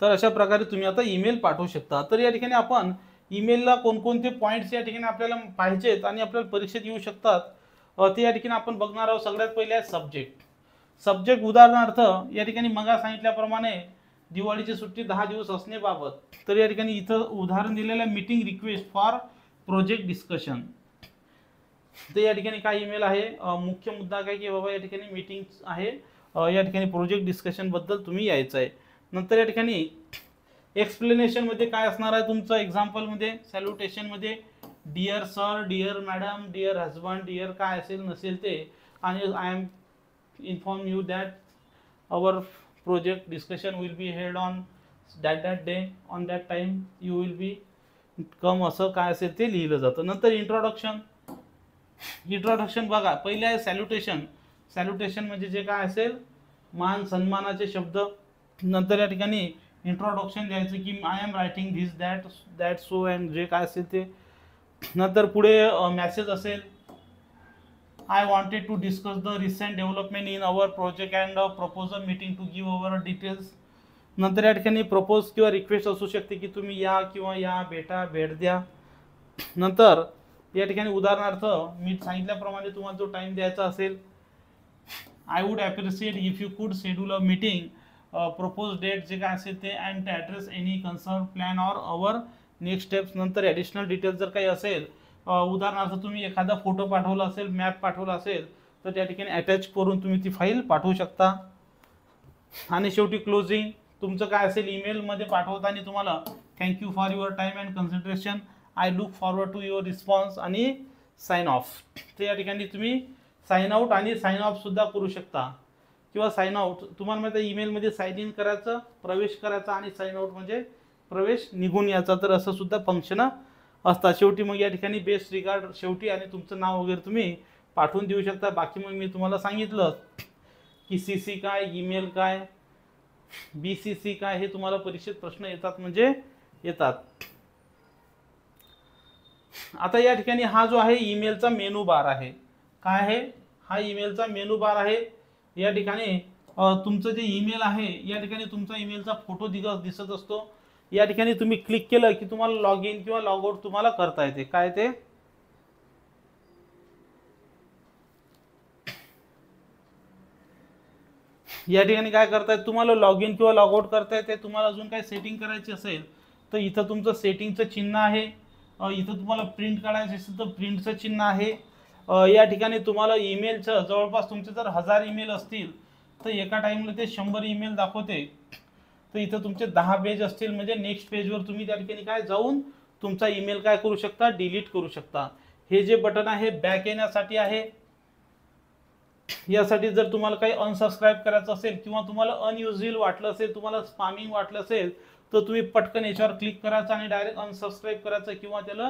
तर अशा प्रकारे तुम्ही आता ईमेल पाठवू शकता. तर या ठिकाणी आपण ईमेलला कोणकोणते पॉईंट्स या ठिकाणी आपल्याला पाहिजेत आणि आपल्याला परीक्षेत येऊ शकतात ते या ठिकाणी आपण बघणार आहोत. सगळ्यात पहिले आहे सब्जेक्ट सब्जेक्ट उदाहरणार्थ या ठिकाणी मगा सांगितल्याप्रमाणे दिवाळीची सुट्टी दहा दिवस असण्याबाबत. तर या ठिकाणी इथं उदाहरण दिलेलं आहे meeting request for project discussion तर या ठिकाणी काय ईमेल आहे? मुख्य मुद्दा काय की बाबा या ठिकाणी मीटिंग आहे. या ठिकाणी प्रोजेक्ट डिस्कशनबद्दल तुम्ही यायचं आहे. नंतर या ठिकाणी एक्सप्लेनेशनमध्ये काय असणार आहे तुमचं? एक्झाम्पलमध्ये सॅल्युटेशनमध्ये dear sir dear madam dear husband dear काय असेल नसेल ते. आणि I am inform you that our project discussion will be held on that that day on that time you will be come असं काय असेल ते लिहिलं जातं. नंतर इंट्रोडक्शन इंट्रोडक्शन बघा पहिले आहे सॅल्युटेशन सॅल्युटेशन म्हणजे जे काय असेल मान सन्मानाचे शब्द. नंतर या ठिकाणी इंट्रोडक्शन द्यायचं की I am writing this that that so and जे काय असेल ते. नंतर पुढे मॅसेज असेल. I wanted discuss discuss the recent development in our project and proposal meeting to give our details नंतर या ठिकाणी प्रपोज किंवा रिक्वेस्ट असू शकते की तुम्ही या किंवा या भेटा भेट द्या. नंतर या ठिकाणी उदाहरणार्थ मी सांगितल्याप्रमाणे तुम्हाला जो टाईम द्यायचा असेल I would appreciate if you could schedule a meeting propose date जे काय असेल ते and address any concern plan or our next steps नंतर ॲडिशनल डिटेल्स जर काही असेल उदाहरणार्थ तुम्ही एखादा फोटो पाठवला असेल मॅप पाठवला असेल तर त्या ठिकाणी अटॅच करून तुम्ही ती फाईल पाठवू शकता. आणि शेवटी क्लोजिंग तुमचं काय असेल ईमेलमध्ये पाठवताना तुम्हाला thank you for your time and concentration I look forward to your response आणि साइन ऑफ तर या ठिकाणी तुम्ही साईन आउट आणि साईन ऑफ सुद्धा करू शकता. किंवा साईन आउट तुम्हाला माहिती आहे ईमेलमध्ये साईन इन करायचं प्रवेश करायचा आणि साईन आउट म्हणजे प्रवेश निघून याचा तर असं सुद्धा फंक्शन असतात. शेवटी मग या ठिकाणी बेस्ट रिगार्ड शेवटी आणि तुमचं नाव वगैरे तुम्ही पाठवून देऊ शकता. बाकी मग मी तुम्हाला सांगितलं की सी सी काय ईमेल काय बी सी सी काय हे तुम्हाला परीक्षेत प्रश्न येतात म्हणजे येतात. आता या ठिकाणी हा जो आहे ईमेलचा मेनू बार आहे. काय आहे? हा ईमेलचा मेनू बार आहे. या ठिकाणी तुमचं जे ईमेल आहे या ठिकाणी तुमचा ईमेलचा फोटो दिग दिसत असतो. या ठिकाणी तुम्ही क्लिक केलं की तुम्हाला लॉग इन किंवा लॉग आउट तुम्हाला करता येते. काय ते? या ठिकाणी काय करतायत तुम्हाला लॉग इन किंवा लॉग आउट करता येते. तुम्हाला अजून काही सेटिंग करायची असेल तर इथं तुमचं सेटिंगचं चिन्ह आहे. इथं तुम्हाला प्रिंट काढायचं असेल तर प्रिंटचं चिन्ह आहे. या ठिकाणी तुम्हाला ईमेलचं जवळपास तुमचे जर हजार ईमेल असतील तर एका टाईमला ते शंभर ईमेल दाखवते. तर इथं तुमचे दहा पेज असतील म्हणजे नेक्स्ट पेजवर तुम्ही त्या ठिकाणी काय जाऊन तुमचा ईमेल काय करू शकता डिलीट करू शकता. हे जे बटन आहे बॅक येण्यासाठी आहे. यासाठी जर तुम्हाला काही अनसबस्क्राईब करायचं असेल किंवा तुम्हाला अनयुजल वाटलं असेल तुम्हाला स्पामिंग वाटलं असेल तर तुम्ही पटकन याच्यावर क्लिक करायचं आणि डायरेक्ट अनसबस्क्राईब करायचं किंवा त्याला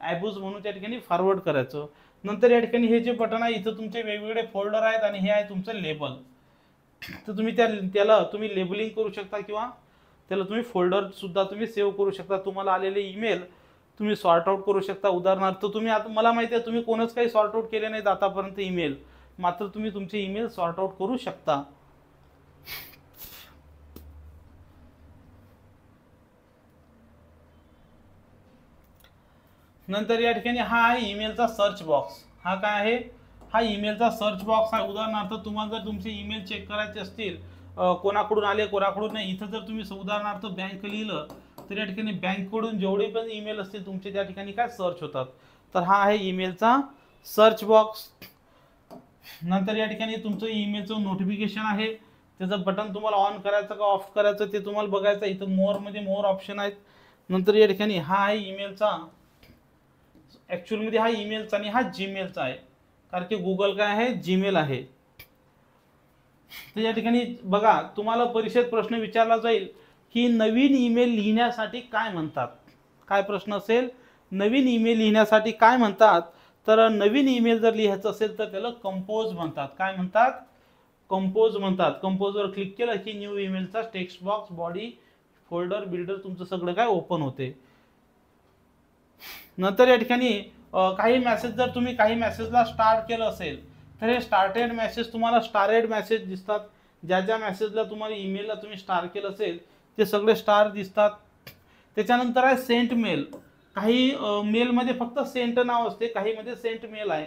ॲबूज म्हणून त्या ठिकाणी फॉरवर्ड करायचं. नंतर या ठिकाणी हे जे बटन आहे इथं तुमचे वेगवेगळे फोल्डर आहेत आणि हे आहे तुमचं लेबल तर तुम्ही त्या त्याला तुम्ही लेबलिंग करू शकता किंवा त्याला तुम्ही फोल्डरसुद्धा तुम्ही सेव्ह करू शकता. तुम्हाला आलेले ईमेल तुम्ही सॉर्ट आउट करू शकता. उदाहरणार्थ तुम्ही आता मला माहिती आहे तुम्ही कोणच काही सॉर्ट आउट केले नाहीत आतापर्यंत ईमेल मात्र तुम्ही तुमचे ईमेल सॉर्ट आउट करू शकता. नंतर या ठिकाणी हा आहे ईमेलचा सर्च बॉक्स हा काय आहे? हा ईमेलचा सर्च बॉक्स आहे. उदाहरणार्थ तुम्हाला जर तुमचे ईमेल चेक करायचे असतील कोणाकडून आले कोणाकडून नाही इथं जर तुम्ही उदाहरणार्थ बँक लिहिलं तर या ठिकाणी बँककडून जेवढे पण ईमेल असतील तुमचे त्या ठिकाणी काय सर्च होतात. तर हा आहे ईमेलचा सर्च बॉक्स नंतर या ठिकाणी तुमचं ईमेलचं नोटिफिकेशन आहे. त्याचं बटन तुम्हाला ऑन करायचं का ऑफ करायचं ते तुम्हाला बघायचं आहे. इथं मोरमध्ये मोर ऑप्शन आहेत. नंतर या ठिकाणी हा आहे ईमेलचा ॲक्च्युअलमध्ये हा ईमेलचा आणि हा जीमेलचा आहे. कारण की गुगल काय आहे? जीमेल आहे. तर या ठिकाणी बघा तुम्हाला परीक्षेत प्रश्न विचारला जाईल की नवीन ईमेल लिहिण्यासाठी काय म्हणतात? काय प्रश्न असेल? नवीन ईमेल लिहिण्यासाठी काय म्हणतात? तर नवीन ईमेल जर लिहायचं असेल तर त्याला कंपोज म्हणतात. काय म्हणतात? कंपोज म्हणतात. कंपोजवर क्लिक केलं की न्यू ईमेलचा text box body folder builder तुमचं सगळं काय ओपन होते. नंतर या ठिकाणी काही मेसेज जर तुम्ही काही मेसेजला स्टार्ट केलं असेल तर हे स्टार्टेड मेसेज तुम्हाला स्टारेड मेसेज दिसतात. ज्या ज्या मेसेजला तुम्हाला ईमेलला तुम्ही स्टार केलं असेल ते सगळे स्टार दिसतात. त्याच्यानंतर आहे सेंट मेल काही मेलमध्ये फक्त सेंट नाव असते काहीमध्ये सेंट मेल आहे.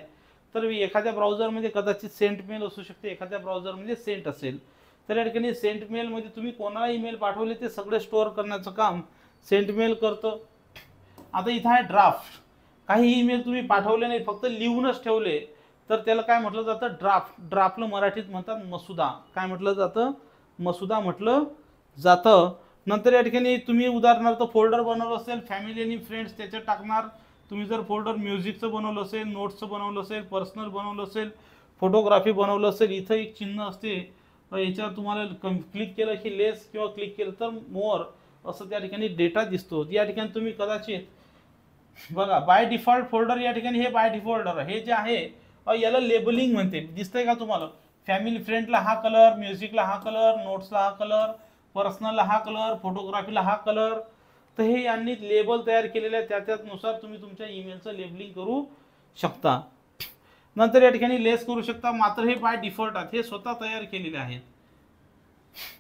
तर एखाद्या ब्राउझरमध्ये कदाचित सेंट मेल असू शकते एखाद्या ब्राउझरमध्ये सेंट असेल. तर या ठिकाणी सेंट मेलमध्ये तुम्ही कोणाला ईमेल पाठवले ते सगळे स्टोअर करण्याचं काम सेंट मेल करतं. आता इथं आहे ड्राफ्ट काही ईमेल तुम्ही पाठवले नाही फक्त लिहूनच ठेवले. तर त्याला काय म्हटलं जातं? ड्राफ्ट ड्राफ्टला मराठीत म्हणतात मसुदा. काय म्हटलं जातं? मसुदा म्हटलं जातं. नंतर या ठिकाणी तुम्ही उदाहरणार्थ फोल्डर बनवलं असेल फॅमिली आणि फ्रेंड्स त्याच्यात टाकणार. तुम्ही जर फोल्डर म्युझिकचं बनवलं असेल नोट्सचं बनवलं असेल पर्सनल बनवलं असेल फोटोग्राफी बनवलं असेल इथं एक चिन्ह असते. याच्यावर तुम्हाला कम क्लिक केलं की लेस किंवा क्लिक केलं तर मोर असं त्या ठिकाणी डेटा दिसतो. या ठिकाणी तुम्ही कदाचित बघा बाय डिफॉल्ट फोल्डर या ठिकाणी हे बाय डिफॉल्टर हे जे आहे याला लेबलिंग म्हणते. दिसतंय का तुम्हाला? फॅमिली फ्रेंडला हा कलर म्युझिकला हा कलर नोट्सला हा कलर पर्सनलला हा कलर फोटोग्राफीला हा कलर तर हे यांनी लेबल तयार केलेलं आहे. त्या त्यानुसार तुम्ही तुमच्या ईमेलचं लेबलिंग करू शकता. नंतर या ठिकाणी लेस करू शकता. मात्र हे बाय डिफॉल्ट आहेत. हे स्वतः तयार केलेले आहेत.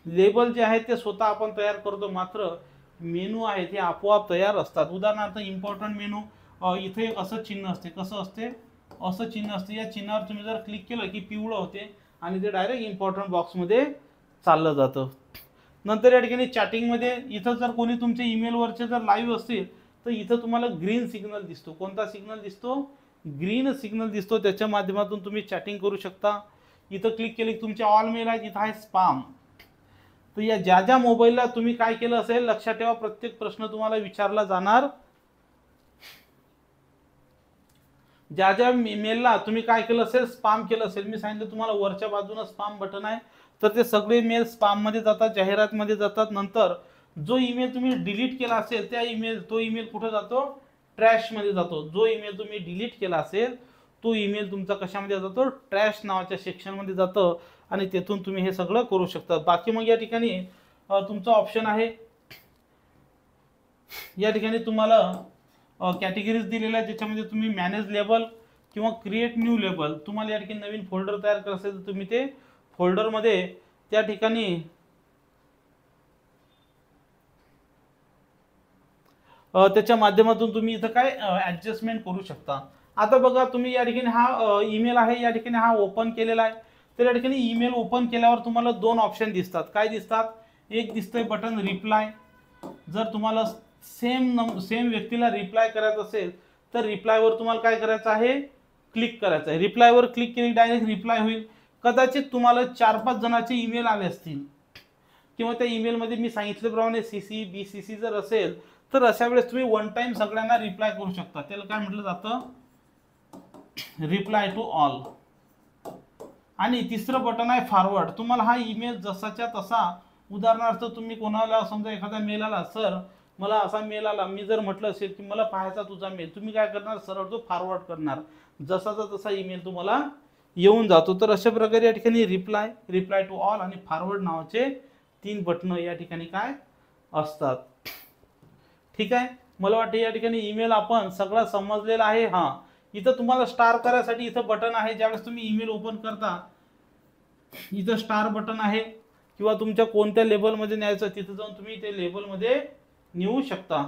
लेबल जे आहेत ते स्वतः आपण तयार करतो. मात्र मेनू आहे ते आपोआप तयार असतात. उदाहरणार्थ इम्पॉर्टंट मेनू इथे एक असं चिन्ह असते. कसं असते? असं चिन्ह असते. या चिन्हावर तुम्ही जर क्लिक केलं की पिवळं होते आणि ते डायरेक्ट इम्पॉर्टंट बॉक्समध्ये चाललं जातं. नंतर या ठिकाणी चॅटिंगमध्ये इथं जर कोणी तुमच्या ईमेलवरचे जर लाईव्ह असतील तर इथं तुम्हाला ग्रीन सिग्नल दिसतो. कोणता सिग्नल दिसतो? ग्रीन सिग्नल दिसतो. त्याच्या माध्यमातून तुम्ही चॅटिंग करू शकता. इथं क्लिक केली की तुमचे ऑल मेल आहेत. इथं आहे स्पाम तर या ज्या ज्या मोबाईलला तुम्ही काय केलं असेल लक्षात ठेवा प्रत्येक प्रश्न तुम्हाला विचारला जाणार. ज्या ज्या मेलला तुम्ही काय केलं असेल स्पाम केलं असेल मी सांगितलं तुम्हाला वरच्या बाजूनं स्पाम बटन आहे. तर ते सगळे मेल स्पाममध्ये जातात जाहिरातमध्ये जातात. नंतर जो ईमेल तुम्ही डिलीट केला असेल त्या ईमेल तो ईमेल कुठं जातो? ट्रॅशमध्ये जातो. जो ईमेल तुम्ही डिलीट केला असेल तो ईमेल तुमचा कशामध्ये जातो? ट्रॅश नावाच्या सेक्शनमध्ये जातं. आणि तेथून तुम्ही हे सगळं करू शकता. बाकी मग या ठिकाणी तुमचं तुमचा ऑप्शन आहे. या ठिकाणी तुम्हाला कॅटेगरीज दिलेल्या आहेत ज्याच्यामध्ये तुम्ही मॅनेज लेबल किंवा क्रिएट न्यू लेबल तुम्हाला या ठिकाणी नवीन फोल्डर तयार करायचं असेल तर तुम्ही ते फोल्डरमध्ये त्या ठिकाणी त्याच्या माध्यमातून तुम्ही इथं काय ॲडजस्टमेंट करू शकता. आता बघा तुम्ही या ठिकाणी हा ईमेल आहे या ठिकाणी हा ओपन केलेला आहे. तर या ठिकाणी ईमेल ओपन केल्यावर तुम्हाला दोन ऑप्शन दिसतात. काय दिसतात? एक दिसतंय बटन रिप्लाय जर तुम्हाला सेम नम सेम व्यक्तीला रिप्लाय करायचं असेल तर रिप्लायवर तुम्हाला काय करायचं आहे? क्लिक करायचं आहे. रिप्लायवर क्लिक केली डायरेक्ट रिप्लाय होईल. कदाचित तुम्हाला चार पाच जणांचे ईमेल आले असतील. किंवा त्या ईमेलमध्ये मी सांगितल्याप्रमाणे C C B C C जर असेल तर अशा वेळेस तुम्ही वन टाईम सगळ्यांना रिप्लाय करू शकता. त्याला काय म्हटलं जातं? रिप्लाय टू ऑल आणि तिसरं बटन आहे फॉरवर्ड तुम्हाला हा ईमेल जसाच्या तसा उदाहरणार्थ तुम्ही कोणाला समजा एखादा मेल आला सर मला असा मेल आला मी जर म्हटलं असेल की मला पाहायचा तुझा मेल तुम्ही काय करणार? सरळ तो फॉरवर्ड करणार. जसाचा तसा ईमेल तुम्हाला येऊन जातो. तर अशा प्रकारे या ठिकाणी रिप्लाय रिप्लाय टू ऑल आणि फॉरवर्ड नावाचे तीन बटणं या ठिकाणी काय असतात. ठीक आहे? मला वाटतं या ठिकाणी ईमेल आपण सगळा समजलेला आहे. हां. इथं तुम्हाला स्टार करायसाठी इथं बटन आहे. ज्यावेळेस तुम्ही ईमेल ओपन करता इथं स्टार बटन आहे किंवा तुमच्या कोणत्या लेबलमध्ये न्यायचं तिथं जाऊन तुम्ही ते लेबलमध्ये नेऊ शकता.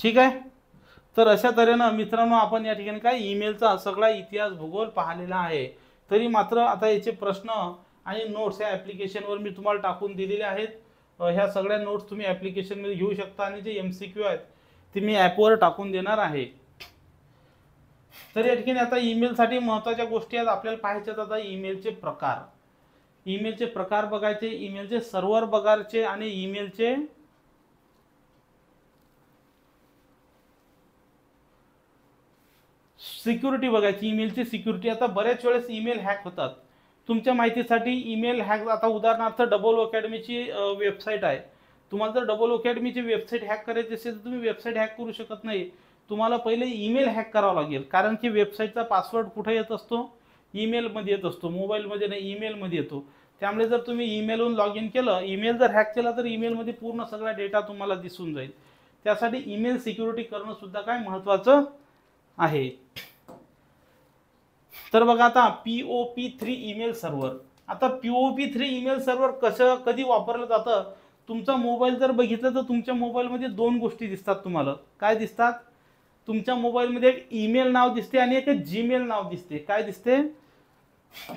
ठीक आहे? तर अशा तऱ्हेनं मित्रांनो आपण या ठिकाणी काय ईमेलचा सगळा इतिहास भूगोल पाहिलेला आहे. तरी मात्र आता याचे प्रश्न आणि नोट्स या ॲप्लिकेशनवर मी तुम्हाला टाकून दिलेले आहेत. ह्या सगळ्या नोट्स तुम्ही ॲप्लिकेशनमध्ये घेऊ शकता आणि जे एम सी क्यू आहेत ते मी ॲपवर टाकून देणार आहे. तर या ठिकाणी आता ईमेलसाठी महत्त्वाच्या गोष्टी आहेत. आपल्याला पाहायच्यात आता ईमेलचे प्रकार. ईमेलचे प्रकार बघायचे ईमेलचे सर्व्हर बघायचे आणि ईमेलचे सिक्युरिटी बघायची. ईमेलची सिक्युरिटी आता बऱ्याच वेळेस ईमेल हॅक होतात. तुमच्या माहितीसाठी ईमेल हॅक आता उदाहरणार्थ डबल अकॅडमीची वेबसाईट आहे. तुम्हाला जर डबल अकॅडमीची वेबसाईट हॅक करायची असेल तर तुम्ही वेबसाईट हॅक करू शकत नाही. तुम्हाला पहिले ईमेल हॅक करावा लागेल. कारण की वेबसाईटचा पासवर्ड कुठे येत असतो? ईमेलमध्ये येत असतो. मोबाईलमध्ये नाही ईमेलमध्ये येतो. त्यामुळे जर तुम्ही ईमेलहून लॉग इन केलं ईमेल जर हॅक केला तर ईमेलमध्ये पूर्ण सगळा डेटा तुम्हाला दिसून जाईल. त्यासाठी ईमेल सिक्युरिटी करणं सुद्धा काय महत्त्वाचं आहे? तर बघा आता P O P three email server आता P O P three email server कसं कधी वापरलं जातं? तुमचा मोबाईल जर बघितलं तर तुमच्या मोबाईलमध्ये दोन गोष्टी दिसतात तुम्हाला. काय दिसतात? तुमच्या मोबाईलमध्ये एक ईमेल नाव दिसते आणि एक जीमेल नाव दिसते. काय दिसते?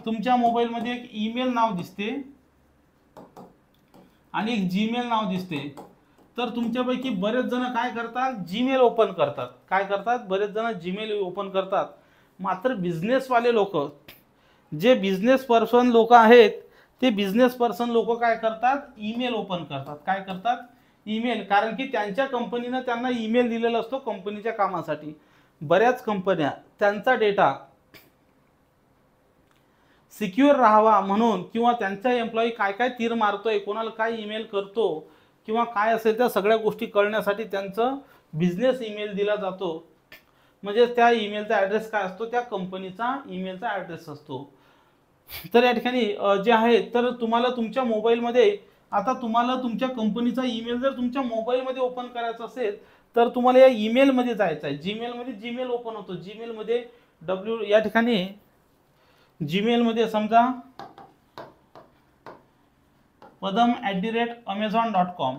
तुमच्या मोबाईलमध्ये एक ईमेल नाव दिसते आणि एक जीमेल नाव दिसते. तर तुमच्यापैकी बरेच जण काय करतात? जीमेल ओपन करतात. काय करतात? बरेच जण जीमेल ओपन करतात. मात्र बिझनेसवाले लोक जे बिझनेस पर्सन लोक आहेत ते बिझनेस पर्सन लोक काय करतात? ईमेल ओपन करतात. काय करतात? ईमेल कारण की त्यांच्या कंपनीनं त्यांना ईमेल दिलेला असतो कंपनीच्या कामासाठी. बऱ्याच कंपन्या त्यांचा डेटा सिक्युअर राहावा म्हणून किंवा त्यांचा एम्प्लॉई काय काय तीर मारतोय कोणाला काय ईमेल करतो किंवा काय असेल त्या सगळ्या गोष्टी कळण्यासाठी त्यांचं बिझनेस ईमेल दिला जातो. म्हणजे त्या ईमेलचा ॲड्रेस काय असतो? त्या कंपनीचा ईमेलचा ॲड्रेस असतो. तर या ठिकाणी जे आहे तर तुम्हाला तुमच्या मोबाईलमध्ये आता तुम्हाला तुमच्या कंपनीचा ईमेल जर तुमच्या मोबाईलमध्ये ओपन करायचा असेल तर तुम्हाला या ईमेलमध्ये जायचं आहे. जीमेलमध्ये जीमेल ओपन होतो. जीमेलमध्ये डब्ल्यू या ठिकाणी जीमेलमध्ये समजा Padam at the rate Amazon dot com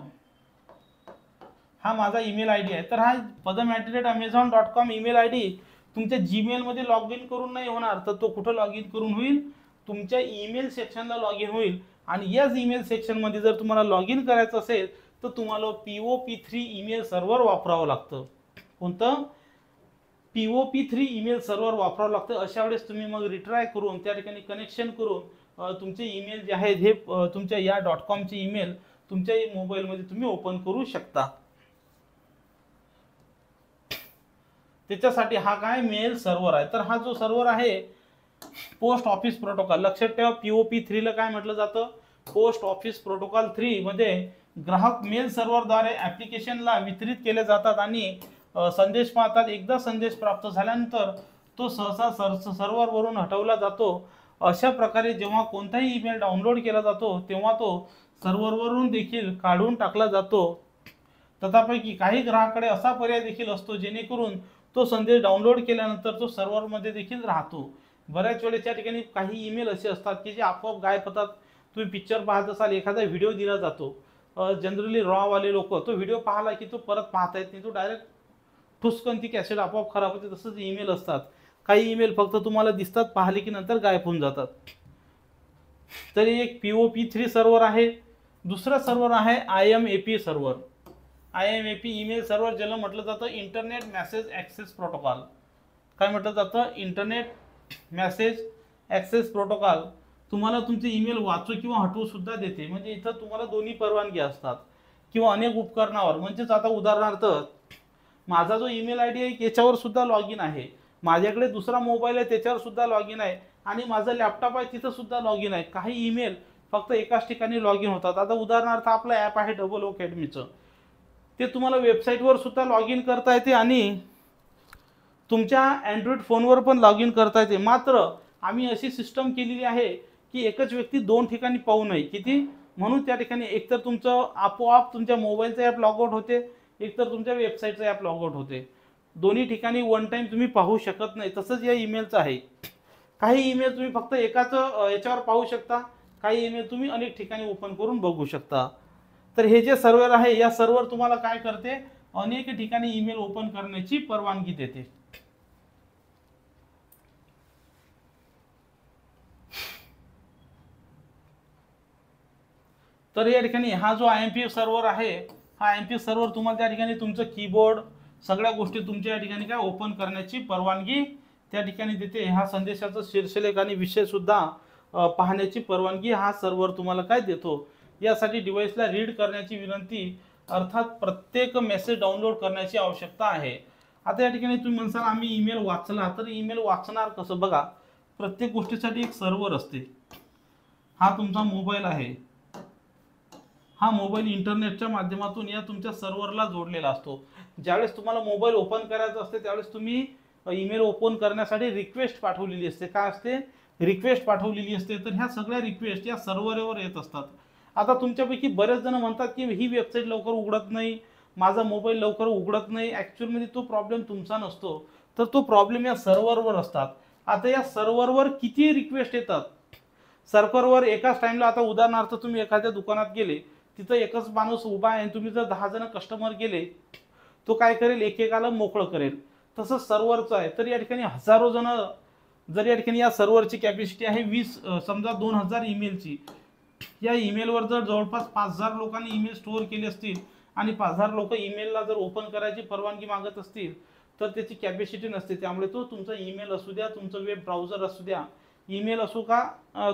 हा माझा ईमेल आय डी आहे. तर हा Padam at the rate Amazon dot com email I D तुमच्या जीमेलमध्ये लॉग इन करून नाही होणार तर तो कुठं लॉग इन करून होईल? तुमच्या ईमेल सेक्शनला लॉग इन होईल. आणि याच ईमेल सेक्शनमध्ये जर तुम्हाला लॉग इन करायचं असेल तर तुम्हाला P O P three email server वापरावं लागतं. कोणतं? P O P three email server वापरावं लागतं. अशा वेळेस तुम्ही मग रिट्राय करून त्या ठिकाणी कनेक्शन करून तुमचे ईमेल जे आहेत हे तुमच्या या डॉट कॉमचे ईमेल तुमच्या मोबाईलमध्ये तुम्ही ओपन करू शकता. त्याच्यासाठी हा काय मेल सर्व्हर आहे. तर हा जो सर्व्हर आहे पोस्ट ऑफिस प्रोटोकॉल लक्षात ठेवा पीओपी थ्रीला काय म्हटलं जातं? पोस्ट ऑफिस प्रोटोकॉल थ्री मध्ये ग्राहक मेल सर्व्हरद्वारे ॲप्लिकेशनला वितरित केले जातात आणि संदेश पाहतात. एकदा संदेश प्राप्त झाल्यानंतर तो सहसा सर सर्व्हरवरून हटवला जातो. अशा प्रकारे जेव्हा कोणताही ईमेल डाउनलोड केला जातो तेव्हा तो सर्व्हरवरून देखील काढून टाकला जातो. तथापैकी काही ग्राहकाकडे असा पर्याय देखील असतो जेणेकरून तो संदेश डाउनलोड केल्यानंतर तो सर्व्हरमध्ये देखील राहतो. बऱ्याच वेळेस या ठिकाणी काही ईमेल असे असतात की जे आपोआप गायब होतात. तुम्ही पिक्चर पाहत असाल एखादा व्हिडिओ दिला जातो. जनरली रॉवाले लोक तो व्हिडिओ पाहिला की तो परत पाहता येत नाही तो डायरेक्ट ठुसकन ती कॅसेट आपोआप खराब होते तसंच ईमेल असतात. काही ईमेल फक्त तुम्हाला दिसतात पाहिले की नंतर गायब होऊन जातात. तरी एक P O P three server आहे दुसरा सर्व्हर आहे I M A P server I M A P email server ज्याला म्हटलं जातं इंटरनेट मॅसेज ॲक्सेस प्रोटोकॉल काय म्हटलं जातं? इंटरनेट मॅसेज ॲक्सेस प्रोटोकॉल तुम्हाला तुमचे ईमेल वाचू किंवा हटवू सुद्धा देते. म्हणजे इथं तुम्हाला दोन्ही परवानगी असतात. किंवा अनेक उपकरणावर. म्हणजेच आता उदाहरणार्थ माझा जो ईमेल आय डी आहे याच्यावर सुद्धा लॉग इन आहे. माझ्याकडे दुसरा मोबाईल आहे त्याच्यावर सुद्धा लॉग इन आहे. आणि माझा लॅपटॉप आहे तिथं सुद्धा लॉग इन आहे. काही ईमेल फक्त एकाच ठिकाणी लॉग इन होतात. आता उदाहरणार्थ आपलं ॲप आहे डबल ओ अकॅडमीचं ते तुम्हाला वेबसाईटवर सुद्धा लॉग इन करता येते आणि तुमच्या अँड्रॉइड फोनवर पण लॉग इन करता येते. मात्र आम्ही अशी सिस्टम केलेली आहे की एकच व्यक्ती दोन ठिकाणी पाहू नये. किती? म्हणून त्या ठिकाणी एकतर तुमचं आपोआप तुमच्या मोबाईलचं ॲप लॉगआउट होते एकतर तुमच्या वेबसाईटचं ॲप लॉगआउट होते. दोन्ही ठिकाणी वन टाईम तुम्ही पाहू शकत नाही. तसंच या ईमेलचं आहे. काही ईमेल तुम्ही फक्त एकाच याच्यावर पाहू शकता. काही ईमेल तुम्ही अनेक ठिकाणी ओपन करून बघू शकता. तर हे जे सर्व्हर आहे या सर्व्हर तुम्हाला काय करते? अनेक ठिकाणी ईमेल ओपन करण्याची परवानगी देते. तर या ठिकाणी हा जो आय एम पी सर्व्हर आहे हा आय एम पी सर्व्हर तुम्हाला त्या ठिकाणी तुमचं कीबोर्ड सगळ्या गोष्टी तुमच्या या ठिकाणी काय ओपन करण्याची परवानगी त्या ठिकाणी देते. हा संदेशाचा शीर्षलेख आणि विषयसुद्धा पाहण्याची परवानगी हा सर्व्हर तुम्हाला काय देतो? यासाठी डिव्हाइसला रीड करण्याची विनंती अर्थात प्रत्येक मेसेज डाउनलोड करण्याची आवश्यकता आहे. आता या ठिकाणी तुम्ही म्हणसाल आम्ही ईमेल वाचला तर ईमेल वाचणार कसं? बघा प्रत्येक गोष्टीसाठी एक सर्व्हर असते. हा तुमचा मोबाईल आहे. हा मोबाईल इंटरनेटच्या माध्यमातून या तुमच्या सर्व्हरला जोडलेला असतो. ज्यावेळेस तुम्हाला मोबाईल ओपन करायचा असते त्यावेळेस तुम्ही ईमेल ओपन करण्यासाठी रिक्वेस्ट पाठवलेली असते. काय असते? रिक्वेस्ट पाठवलेली असते. तर ह्या सगळ्या रिक्वेस्ट या सर्व्हरवर येत असतात. आता तुमच्यापैकी बरेच जण म्हणतात की ही वेबसाईट लवकर उघडत नाही माझा मोबाईल लवकर उघडत नाही. ॲक्च्युअलमध्ये तो प्रॉब्लेम तुमचा नसतो. तर तो प्रॉब्लेम या सर्व्हरवर असतात. आता या सर्व्हरवर किती रिक्वेस्ट येतात? सर्व्हरवर एकाच टाईमला आता उदाहरणार्थ तुम्ही एखाद्या दुकानात गेले तिथं एकच माणूस उभा आहे आणि तुम्ही जर दहा जण कस्टमर गेले तो काय करेल? एकेकाला मोकळं करेल. तसं सर्व्हरचं आहे. तर या ठिकाणी हजारो जण जर या ठिकाणी या सर्व्हरची कॅपॅसिटी आहे वीस समजा दोन हजार ईमेलची या ईमेलवर जर जवळपास पाच हजार लोकांनी ईमेल स्टोअर केले असतील आणि पाच हजार लोक ईमेलला जर ओपन करायची परवानगी मागत असतील तर त्याची कॅपॅसिटी नसते. त्यामुळे तो तुमचा ईमेल असू द्या तुमचं वेब ब्राउझर असू द्या ईमेल असो का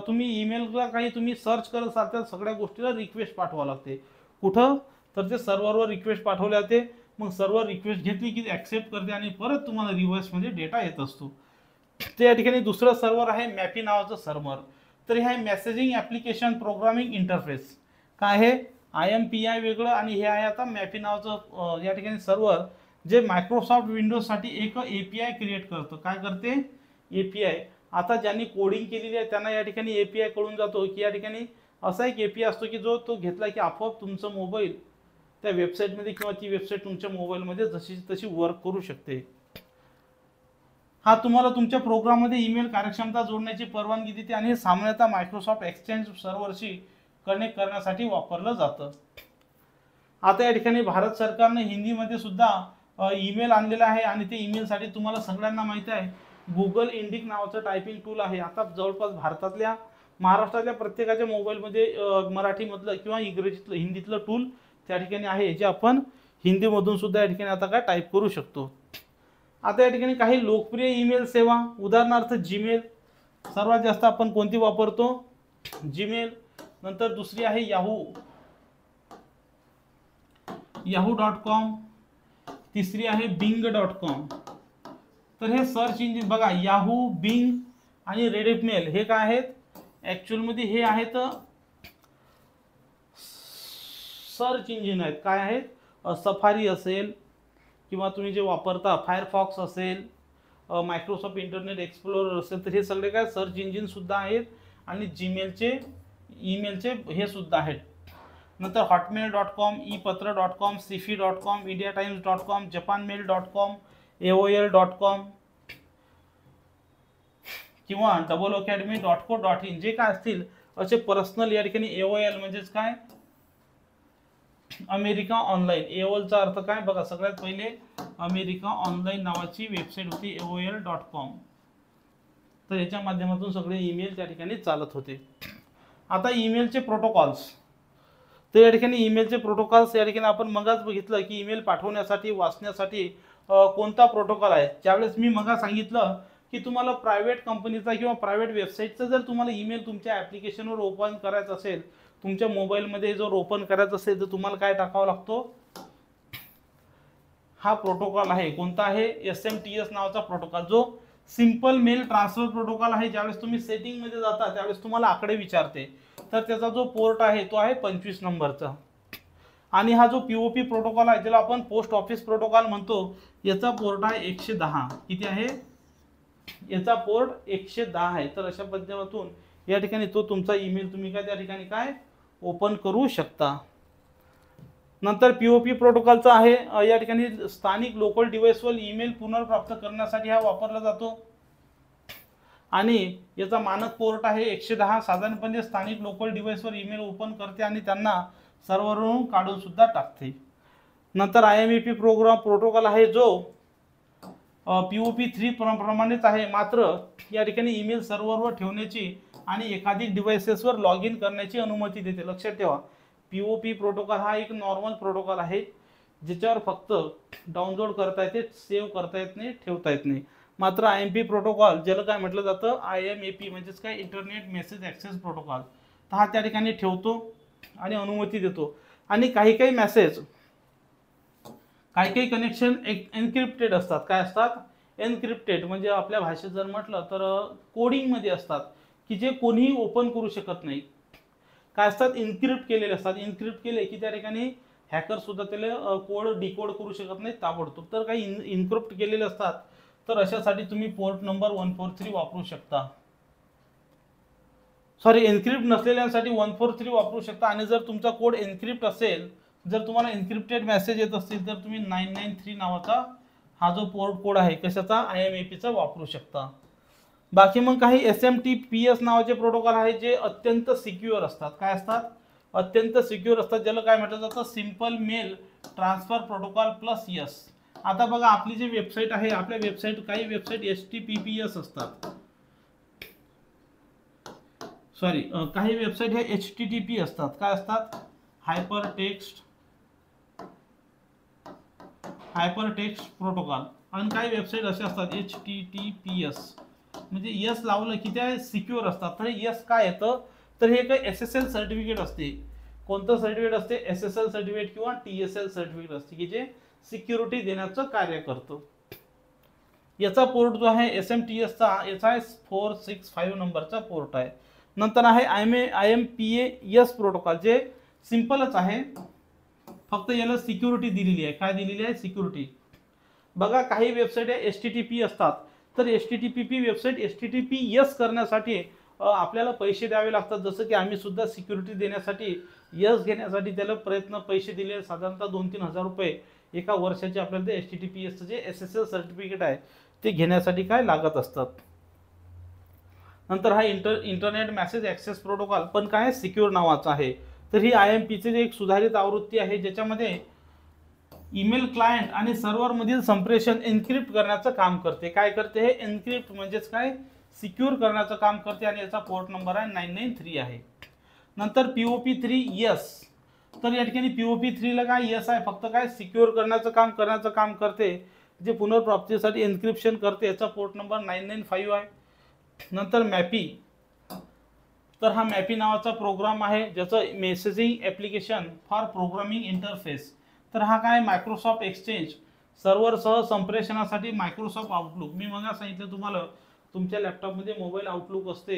तुम्ही ईमेलला काही तुम्ही सर्च करत असाल त्या सगळ्या गोष्टीला रिक्वेस्ट पाठवावं लागते. कुठं? तर ते सर्व्हरवर रिक्वेस्ट पाठवले जाते. मग सर्व्हर रिक्वेस्ट घेतली की ॲक्सेप्ट करते आणि परत तुम्हाला रिव्हर्समध्ये डेटा येत असतो. ते या ठिकाणी दुसरं सर्व्हर आहे मॅपी नावाचं सर्व्हर. तर हे आहे मेसेजिंग ॲप्लिकेशन प्रोग्रामिंग इंटरफेस काय आहे आय एम पी आय वेगळं आणि हे आहे आता मॅपी नावाचं या ठिकाणी सर्व्हर जे मायक्रोसॉफ्ट विंडोजसाठी एक ए पी आय क्रिएट करतं. काय करते? ए पी आय आता ज्यांनी कोडिंग केलेली आहे त्यांना या ठिकाणी ए पी आय कळून जातो की या ठिकाणी असा एक ए पी आय असतो की जो तो घेतला की आपोआप तुमचं मोबाईल त्या वेबसाईटमध्ये किंवा ती वेबसाईट तुमच्या मोबाईलमध्ये जशी तशी वर्क करू शकते. हा तुम्हाला तुमच्या प्रोग्राममध्ये ईमेल कार्यक्षमता जोडण्याची परवानगी देते आणि हे सामान्यतः मायक्रोसॉफ्ट एक्सचेंज सर्व्हरशी कनेक्ट करण्यासाठी वापरलं जातं. आता या ठिकाणी भारत सरकारने हिंदीमध्ये सुद्धा ईमेल आणलेला आहे आणि ते ईमेलसाठी तुम्हाला सगळ्यांना माहिती आहे. गुगल इंडिक नावाचं टायपिंग टूल आहे. आता जवळपास भारतातल्या महाराष्ट्रातल्या प्रत्येकाच्या मोबाईलमध्ये मराठीमधलं किंवा इंग्रजीतलं हिंदीतलं टूल त्या ठिकाणी आहे जे आपण हिंदीमधून सुद्धा या ठिकाणी आता काय टाईप करू शकतो. आता या ठिकाणी काही लोकप्रिय ईमेल सेवा उदाहरणार्थ जीमेल सर्वात जास्त आपण कोणती वापरतो? जीमेल नंतर दुसरी आहे याहू याहू डॉट कॉम तिसरी आहे बिंग डॉट कॉम तर हे सर्च इंजिन बघा याहू बिंग आणि रेडिफ मेल हे काय आहेत? ॲक्च्युअलमध्ये हे आहेत सर्च इंजिन आहेत. काय आहेत? सफारी असेल किंवा तुम्ही जे वापरता फायरफॉक्स असेल मायक्रोसॉफ्ट इंटरनेट एक्सप्लोरर असेल तर हे सगळे काय सर्च इंजिनसुद्धा आहेत आणि जीमेलचे ईमेलचे हे सुद्धा आहेत. नंतर Hotmail dot com E Patra dot com Sify dot com India Times dot com Japan mail dot com O L dot com किंवा double academy dot co dot in जे काय असतील असे पर्सनल या ठिकाणी एओ एल म्हणजेच काय? America online एओएलचा अर्थ काय? बघा सगळ्यात पहिले अमेरिका ऑनलाईन नावाची वेबसाईट होती A O L dot com तर याच्या माध्यमातून सगळे ईमेल त्या ठिकाणी चालत होते. आता ईमेलचे प्रोटोकॉल्स तर या ठिकाणी ईमेलचे प्रोटोकॉल्स या ठिकाणी आपण मगाच बघितलं की ईमेल पाठवण्यासाठी वाचण्यासाठी कोणता प्रोटोकॉल आहे? ज्यावेळेस मी मगा सांगितलं की तुम्हाला प्रायव्हेट कंपनीचा किंवा प्रायव्हेट वेबसाईटचा जर तुम्हाला ईमेल तुमच्या ॲप्लिकेशनवर ओपन करायचा असेल तुमच्या मोबाईलमध्ये जर ओपन करायचं असेल तर तुम्हाला काय टाकावा लागतो? हा प्रोटोकॉल आहे. कोणता आहे? एस एम टी एस नावाचा प्रोटोकॉल जो सिंपल मेल ट्रान्सफर प्रोटोकॉल आहे ज्यावेळेस तुम्ही सेटिंगमध्ये जाता त्यावेळेस तुम्हाला आकडे विचारते. तर त्याचा जो पोर्ट आहे तो आहे पंचवीस नंबरचा. आणि हा जो पी ओ पी प्रोटोकॉल आहे ज्याला आपण पोस्ट ऑफिस प्रोटोकॉल म्हणतो याचा पोर्ट आहे एकशे दहा. किती आहे? याचा पोर्ट एकशे दहा आहे. तर अशा माध्यमातून या ठिकाणी तो तुमचा ईमेल तुम्ही काय त्या ठिकाणी काय? ओपन करू शकता. नंतर पी ओ पी प्रोटोकॉलचा आहे. या ठिकाणी स्थानिक लोकल डिव्हाइसवर ईमेल पुनर्प्राप्त करण्यासाठी हा वापरला जातो. आणि याचा मानक पोर्ट आहे एकशे दहा. साधारणपणे स्थानिक लोकल डिव्हाइसवर ईमेल ओपन करते आणि त्यांना सर्व्हरवरून काढूनसुद्धा टाकते. नंतर I M E P program protocol आहे जो पी ओ पी थ्री प्रमाणेच आहे. मात्र या ठिकाणी ईमेल सर्व्हरवर ठेवण्याची आणि एकाधिक डिव्हायसेसवर लॉग इन करण्याची अनुमती देते. लक्षात ठेवा. पी ओ पी प्रोटोकॉल हा एक नॉर्मल प्रोटोकॉल आहे. ज्याच्यावर फक्त डाउनलोड करता येते सेव्ह करता येत नाही ठेवता येत नाही. मात्र आय एम पी प्रोटोकॉल ज्याला काय म्हटलं जातं? आय एम ए पी म्हणजेच काय? इंटरनेट मेसेज ॲक्सेस प्रोटोकॉल तर हा त्या ठिकाणी ठेवतो आणि अनुमती देतो. आणि काही काही मेसेज काही काही कनेक्शन एक एन्क्रिप्टेड असतात. काय असतात? एन्क्रिप्टेड म्हणजे आपल्या भाषेत जर म्हटलं तर कोडिंगमध्ये असतात. की जे कोणीही ओपन करू शकत नाही. काय असतात? इन्क्रिप्ट केलेले असतात. इन्क्रिप्ट केले की त्या ठिकाणी हॅकर सुद्धा त्याला कोड डिकोड करू शकत नाही ताबडतोब. तर काही इन इन्क्रिप्ट केलेले असतात तर अशासाठी तुम्ही port number one four three वापरू शकता. सॉरी एन्क्रिप्ट नसलेल्यांसाठी वन फोर थ्री वापरू शकता. आणि जर तुमचा कोड एन्क्रिप्ट असेल जर तुम्हाला एन्क्रिप्टेड मेसेज येत असतील तर तुम्ही नाईन नाईन थ्री नावाचा हा जो पोर्ट कोड आहे कशाचा? आय एम ए पीचा वापरू शकता. बाकी मग काही S M T P S नावाचे प्रोटोकॉल आहे जे अत्यंत सिक्युअर असतात. काय असतात? अत्यंत सिक्युअर असतात. ज्याला काय म्हटलं जातं? Simple mail transfer protocol plus S आता बघा आपली जी वेबसाईट आहे आपल्या वेबसाईट काही website H T P P S असतात. सॉरी काही वेबसाईट हे एच टी टी पी असतात. काय असतात? Hyper text hyper text protocol आणि काही वेबसाईट असे असतात H T T P S म्हणजे यस लावलं की त्या सिक्युअर असतात. तर यस काय येतं? तर हे काय एस एस एल सर्टिफिकेट असते. कोणतं सर्टिफिकेट असते? एस एस एल सर्टिफिकेट किंवा टी एस एल सर्टिफिकेट असते की जे सिक्युरिटी देण्याचं कार्य करतं. याचा पोर्ट जो आहे एस एम टी एसचा याचा आहे फोर सिक्स फाईव्ह नंबरचा पोर्ट आहे. नंतर आहे I M A I M P A S protocol जे सिम्पलच आहे. फक्त याला सिक्युरिटी दिलेली आहे. काय दिलेली आहे? सिक्युरिटी बघा काही वेबसाईट आहे एस टी टी पी असतात. तर S T T P P website S T T P S करण्यासाठी आपल्याला पैसे द्यावे लागतात. जसं की आम्ही सुद्धा सिक्युरिटी देण्यासाठी यस घेण्यासाठी त्याला प्रयत्न पैसे दिले. साधारणतः दोन तीन हजार रुपये एका वर्षाचे आपल्याला ते एस टी टी पी एसचं जे एस एस एल सर्टिफिकेट आहे. ते घेण्यासाठी काय लागत असतात? नंतर हा inter internet message access protocol पण काय? सिक्युअर नावाचा आहे. तर ही आय एम पीचे जे एक सुधारित आवृत्ती आहे ज्याच्यामध्ये ईमेल क्लायंट आणि सर्व्हरमधील संप्रेषण एन्क्रिप्ट करण्याचं काम करते. काय करते? हे एन्क्रिप्ट म्हणजेच काय? सिक्युअर करण्याचं काम करते आणि याचा पोर्ट नंबर आहे नाईन नाईन थ्री आहे. नंतर P O P three S तर या ठिकाणी पी ओ पी थ्रीला काय? यस आहे. फक्त काय? सिक्युअर करण्याचं काम करण्याचं काम करते. जे पुनर्प्राप्तीसाठी एन्क्रिप्शन करते याचा port number nine nine five आहे. नंतर मॅपी तर हा मॅपी नावाचा प्रोग्राम आहे ज्याचं messaging application for programming interface तर हा काय मायक्रोसॉफ्ट एक्सचेंज सर्व्हरसह संप्रेषणासाठी मायक्रोसॉफ्ट आउटलुक मी मग सांगितलं तुम्हाला तुमच्या लॅपटॉपमध्ये मोबाईल आउटलुक असते.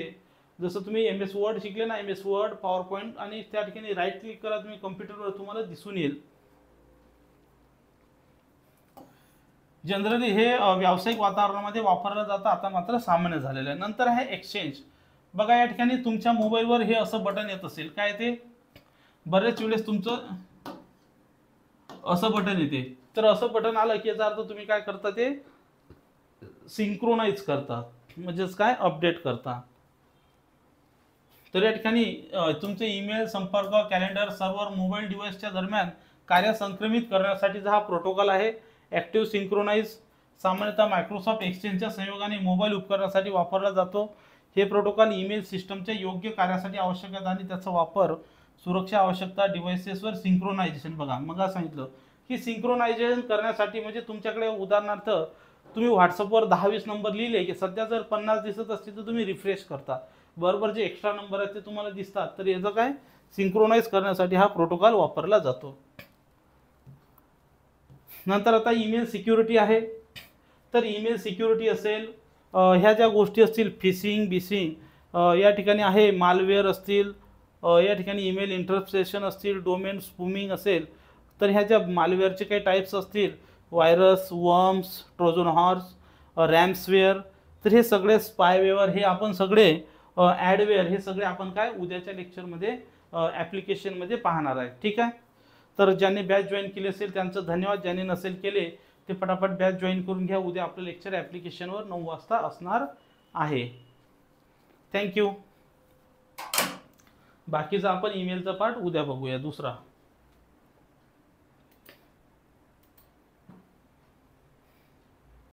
जसं तुम्ही एम एस वर्ड शिकले ना M S word PowerPoint आणि त्या ठिकाणी राईट क्लिक करा तुम्ही कम्प्युटरवर तुम्हाला दिसून येईल. जनरली हे व्यावसायिक वातावरणामध्ये वापरलं जातं आता मात्र सामान्य झालेलं आहे. नंतर आहे एक्सचेंज बघा या ठिकाणी तुमच्या मोबाईलवर हे असं बटन येत असेल. काय ते? बरेच वेळेस तुमचं असं बटन येते तर असं बटन आलं की याचा अर्थ तुम्ही काय करता ते? सिंक्रोनाइज करता. म्हणजेच काय? अपडेट करता. तर या ठिकाणी तुमचे ईमेल संपर्क कॅलेंडर सर्व्हर मोबाईल डिव्हाइसच्या दरम्यान कार्य संक्रमित करण्यासाठीचा हा प्रोटोकॉल आहे. ॲक्टिव्ह सिंक्रोनाइज सामान्यतः मायक्रोसॉफ्ट एक्सचेंजच्या संयोगाने मोबाईल उपकरणासाठी वापरला जातो. हे प्रोटोकॉल ईमेल सिस्टमच्या योग्य कार्यासाठी आवश्यक आहेत आणि त्याचा वापर सुरक्षा आवश्यकता डिव्हाइसेसवर सिंक्रोनायझेशन बघा मग सांगितलं की सिंक्रोनायझेशन करण्यासाठी म्हणजे तुमच्याकडे उदाहरणार्थ तुम्ही व्हॉट्सअपवर दहा वीस नंबर लिहिले की सध्या जर पन्नास दिसत असतील तर तुम्ही रिफ्रेश करता. बरोबर जे एक्स्ट्रा नंबर आहेत ते तुम्हाला दिसतात. तर याचं काय? सिंक्रोनाइज करण्यासाठी हा प्रोटोकॉल वापरला जातो. नंतर आता ईमेल सिक्युरिटी आहे. तर ईमेल सिक्युरिटी असेल ह्या ज्या गोष्टी असतील फिशिंग बिसिंग या ठिकाणी आहे मालवेअर असतील या ठिकाणी ईमेल इंटरप्सेशन असतील डोमेन स्पुमिंग असेल तर ह्या ज्या मालवेअरचे काही टाईप्स असतील virus worms Trojan horse ransomware तर हे सगळे स्पायवेअर हे आपण सगळे ॲडवेअर हे सगळे आपण काय उद्याच्या लेक्चरमध्ये ॲप्लिकेशनमध्ये पाहणार आहे. ठीक आहे? तर ज्यांनी बॅच जॉईन केली असेल त्यांचं धन्यवाद. ज्यांनी नसेल केले ते पटापट बॅच जॉईन करून घ्या. उद्या आपलं लेक्चर ॲप्लिकेशनवर नऊ वाजता असणार आहे. थँक्यू बाकीचा आपण ईमेलचा पार्ट उद्या बघूया दुसरा.